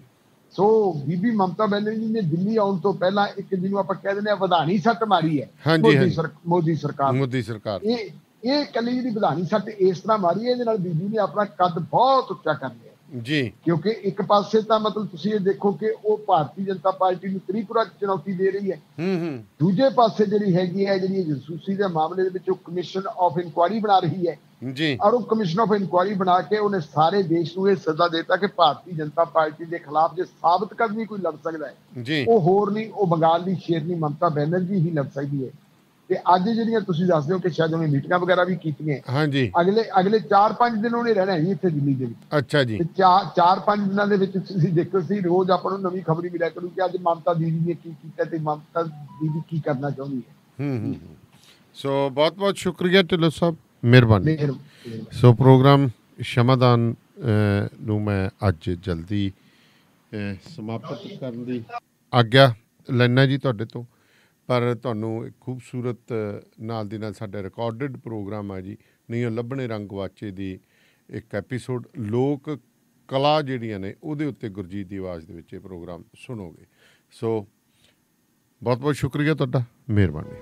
ਸੋ ਬੀਬੀ ਮਮਤਾ ਬੈਨਰਜੀ ਨੇ ਦਿੱਲੀ ਆਉਣ ਤੋਂ ਪਹਿਲਾਂ ਇੱਕ ਜਿਹਨੂੰ ਆਪਾਂ ਕਹਿ ਦਿੰਦੇ ਆ ਵਿਧਾਨੀ ਸੱਟ ਮਾਰੀ ਹੈ। ਮੋਦੀ ਮੋਦੀ ਸਰਕਾਰ ਨੇ। ਮੋਦੀ ਸਰਕਾਰ। ਇਹ ਇਹ ਕੱਲੀ ਜਿਹੜੀ ਵਿਧਾਨੀ ਸੱਟ ਇਸ ਤਰ੍ਹਾਂ ਮਾਰੀ ਹੈ ਇਹਦੇ ਨਾਲ ਬੀਬੀ ਨੇ ਆਪਣਾ ਕੱਦ ਬਹੁਤ ਉੱਚਾ ਕਰ ਲਿਆ। ਜੀ। ਕਿਉਂਕਿ ਇੱਕ ਪਾਸੇ ਤਾਂ ਮਤਲਬ ਤੁਸੀਂ ਇਹ ਦੇਖੋ ਕਿ ਉਹ ਭਾਰਤੀ ਜਨਤਾ ਪਾਰਟੀ ਨੂੰ ਤ੍ਰਿਪੁਰਾ ਚੁਣੌਤੀ ਦੇ ਰਹੀ ਹੈ। ਹੂੰ ਹੂੰ। ਦੂਜੇ ਪਾਸੇ ਜਿਹੜੀ ਹੈਗੀ ਹੈ ਜਿਹੜੀ ਜਸੂਸੀ ਦੇ ਮਾਮਲੇ ਦੇ ਵਿੱਚ ਉਹ ਕਮਿਸ਼ਨ ਆਫ ਇਨਕੁਆਇਰੀ ਬਣਾ ਰਹੀ ਹੈ। ਜੀ। ਔਰ ਉਹ ਕਮਿਸ਼ਨ ਆਫ ਇਨਕੁਆਇਰੀ ਬਣਾ ਕੇ ਉਹਨੇ ਸਾਰੇ ਦੇਸ਼ ਨੂੰ ਇਹ ਸੱਦਾ ਦਿੱਤਾ ਕਿ ਭਾਰਤੀ ਜਨਤਾ ਪਾਰਟੀ ਦੇ ਖਿਲਾਫ ਜੇ ਸਾਬਤ ਕਦਮੀ ਕੋਈ ਲੜ ਸਕਦਾ ਹੈ ਜੀ। ਉਹ ਹੋਰ ਨਹੀਂ ਉਹ ਬੰਗਾਲ ਦੀ ਸ਼ੇਰਨੀ ਮਮਤਾ ਬੈਨਰਜੀ ਹੀ ਲੜ ਸਕਦੀ ਹੈ। ਤੇ ਅੱਜ ਜਿਹੜੀਆਂ ਤੁਸੀਂ ਦੱਸਦੇ ਹੋ ਕਿ ਸ਼ਾਇਦ ਉਹਨੇ ਮੀਟਿੰਗਾਂ ਵਗੈਰਾ ਵੀ ਕੀਤੀਆਂ। ਹਾਂਜੀ। ਅਗਲੇ ਅਗਲੇ 4-5 ਦਿਨ ਉਹਨੇ ਰਹਿਣਾ ਹੈ ਜੀ ਇੱਥੇ ਦਿੱਲੀ ਦੇ ਵਿੱਚ। ਅੱਛਾ ਜੀ। ਤੇ ਚਾਰ ਚਾਰ ਪੰਜ ਦਿਨਾਂ ਦੇ ਵਿੱਚ ਤੁਸੀਂ ਦੇਖੋ ਸੀ ਰੋਜ਼ ਆਪਾਂ ਨੂੰ ਨਵੀਂ ਖਬਰ ਮਿਲਿਆ ਕਰੂ ਕਿ ਅੱਜ ਮਮਤਾ ਦੀਦੀ ਨੇ ਕੀ ਕੀਤਾ ਤੇ ਮਮਤਾ ਦੀਦੀ ਕੀ ਕਰਨਾ ਚਾਹੁੰਦੀ ਹੈ। ਹੂੰ ਹੂੰ। ਸੋ ਬਹੁਤ ਬਹੁਤ ਸ਼ੁਕਰੀਆ ਢਿੱਲੋਂ ਸਾਹਿਬ ਮਿਹਰਬਾਨੀ। ਮਿਹਰ ਸੋ ਪ੍ਰੋਗਰਾਮ ਸ਼ਮਾਦਾਨ ਨੂੰ ਮੈਂ ਅੱਜ ਜਲਦੀ ਸਮਾਪਤ ਕਰਨ ਦੀ ਆਗਿਆ ਲੈਣਾ ਜੀ ਤੁਹਾਡੇ ਤੋਂ। ਪਰ ਤੁਹਾਨੂੰ ਇੱਕ ਖੂਬਸੂਰਤ, ਨਾਲ ਦੀ ਨਾਲ ਸਾਡਾ ਰਿਕਾਰਡਡ ਪ੍ਰੋਗਰਾਮ ਆ ਜੀ, ਨਹੀਂ ਲੱਭਣੇ ਰੰਗ ਵਾਚੇ ਦੀ ਇੱਕ ਐਪੀਸੋਡ ਲੋਕ ਕਲਾ ਜਿਹੜੀਆਂ ਨੇ ਉਹਦੇ ਉੱਤੇ ਗੁਰਜੀਤ ਦੀ ਆਵਾਜ਼ ਦੇ ਵਿੱਚ ਇਹ ਪ੍ਰੋਗਰਾਮ ਸੁਣੋਗੇ। ਸੋ ਬਹੁਤ ਬਹੁਤ ਸ਼ੁਕਰੀਆ ਤੁਹਾਡਾ, ਮਿਹਰਬਾਨੀ।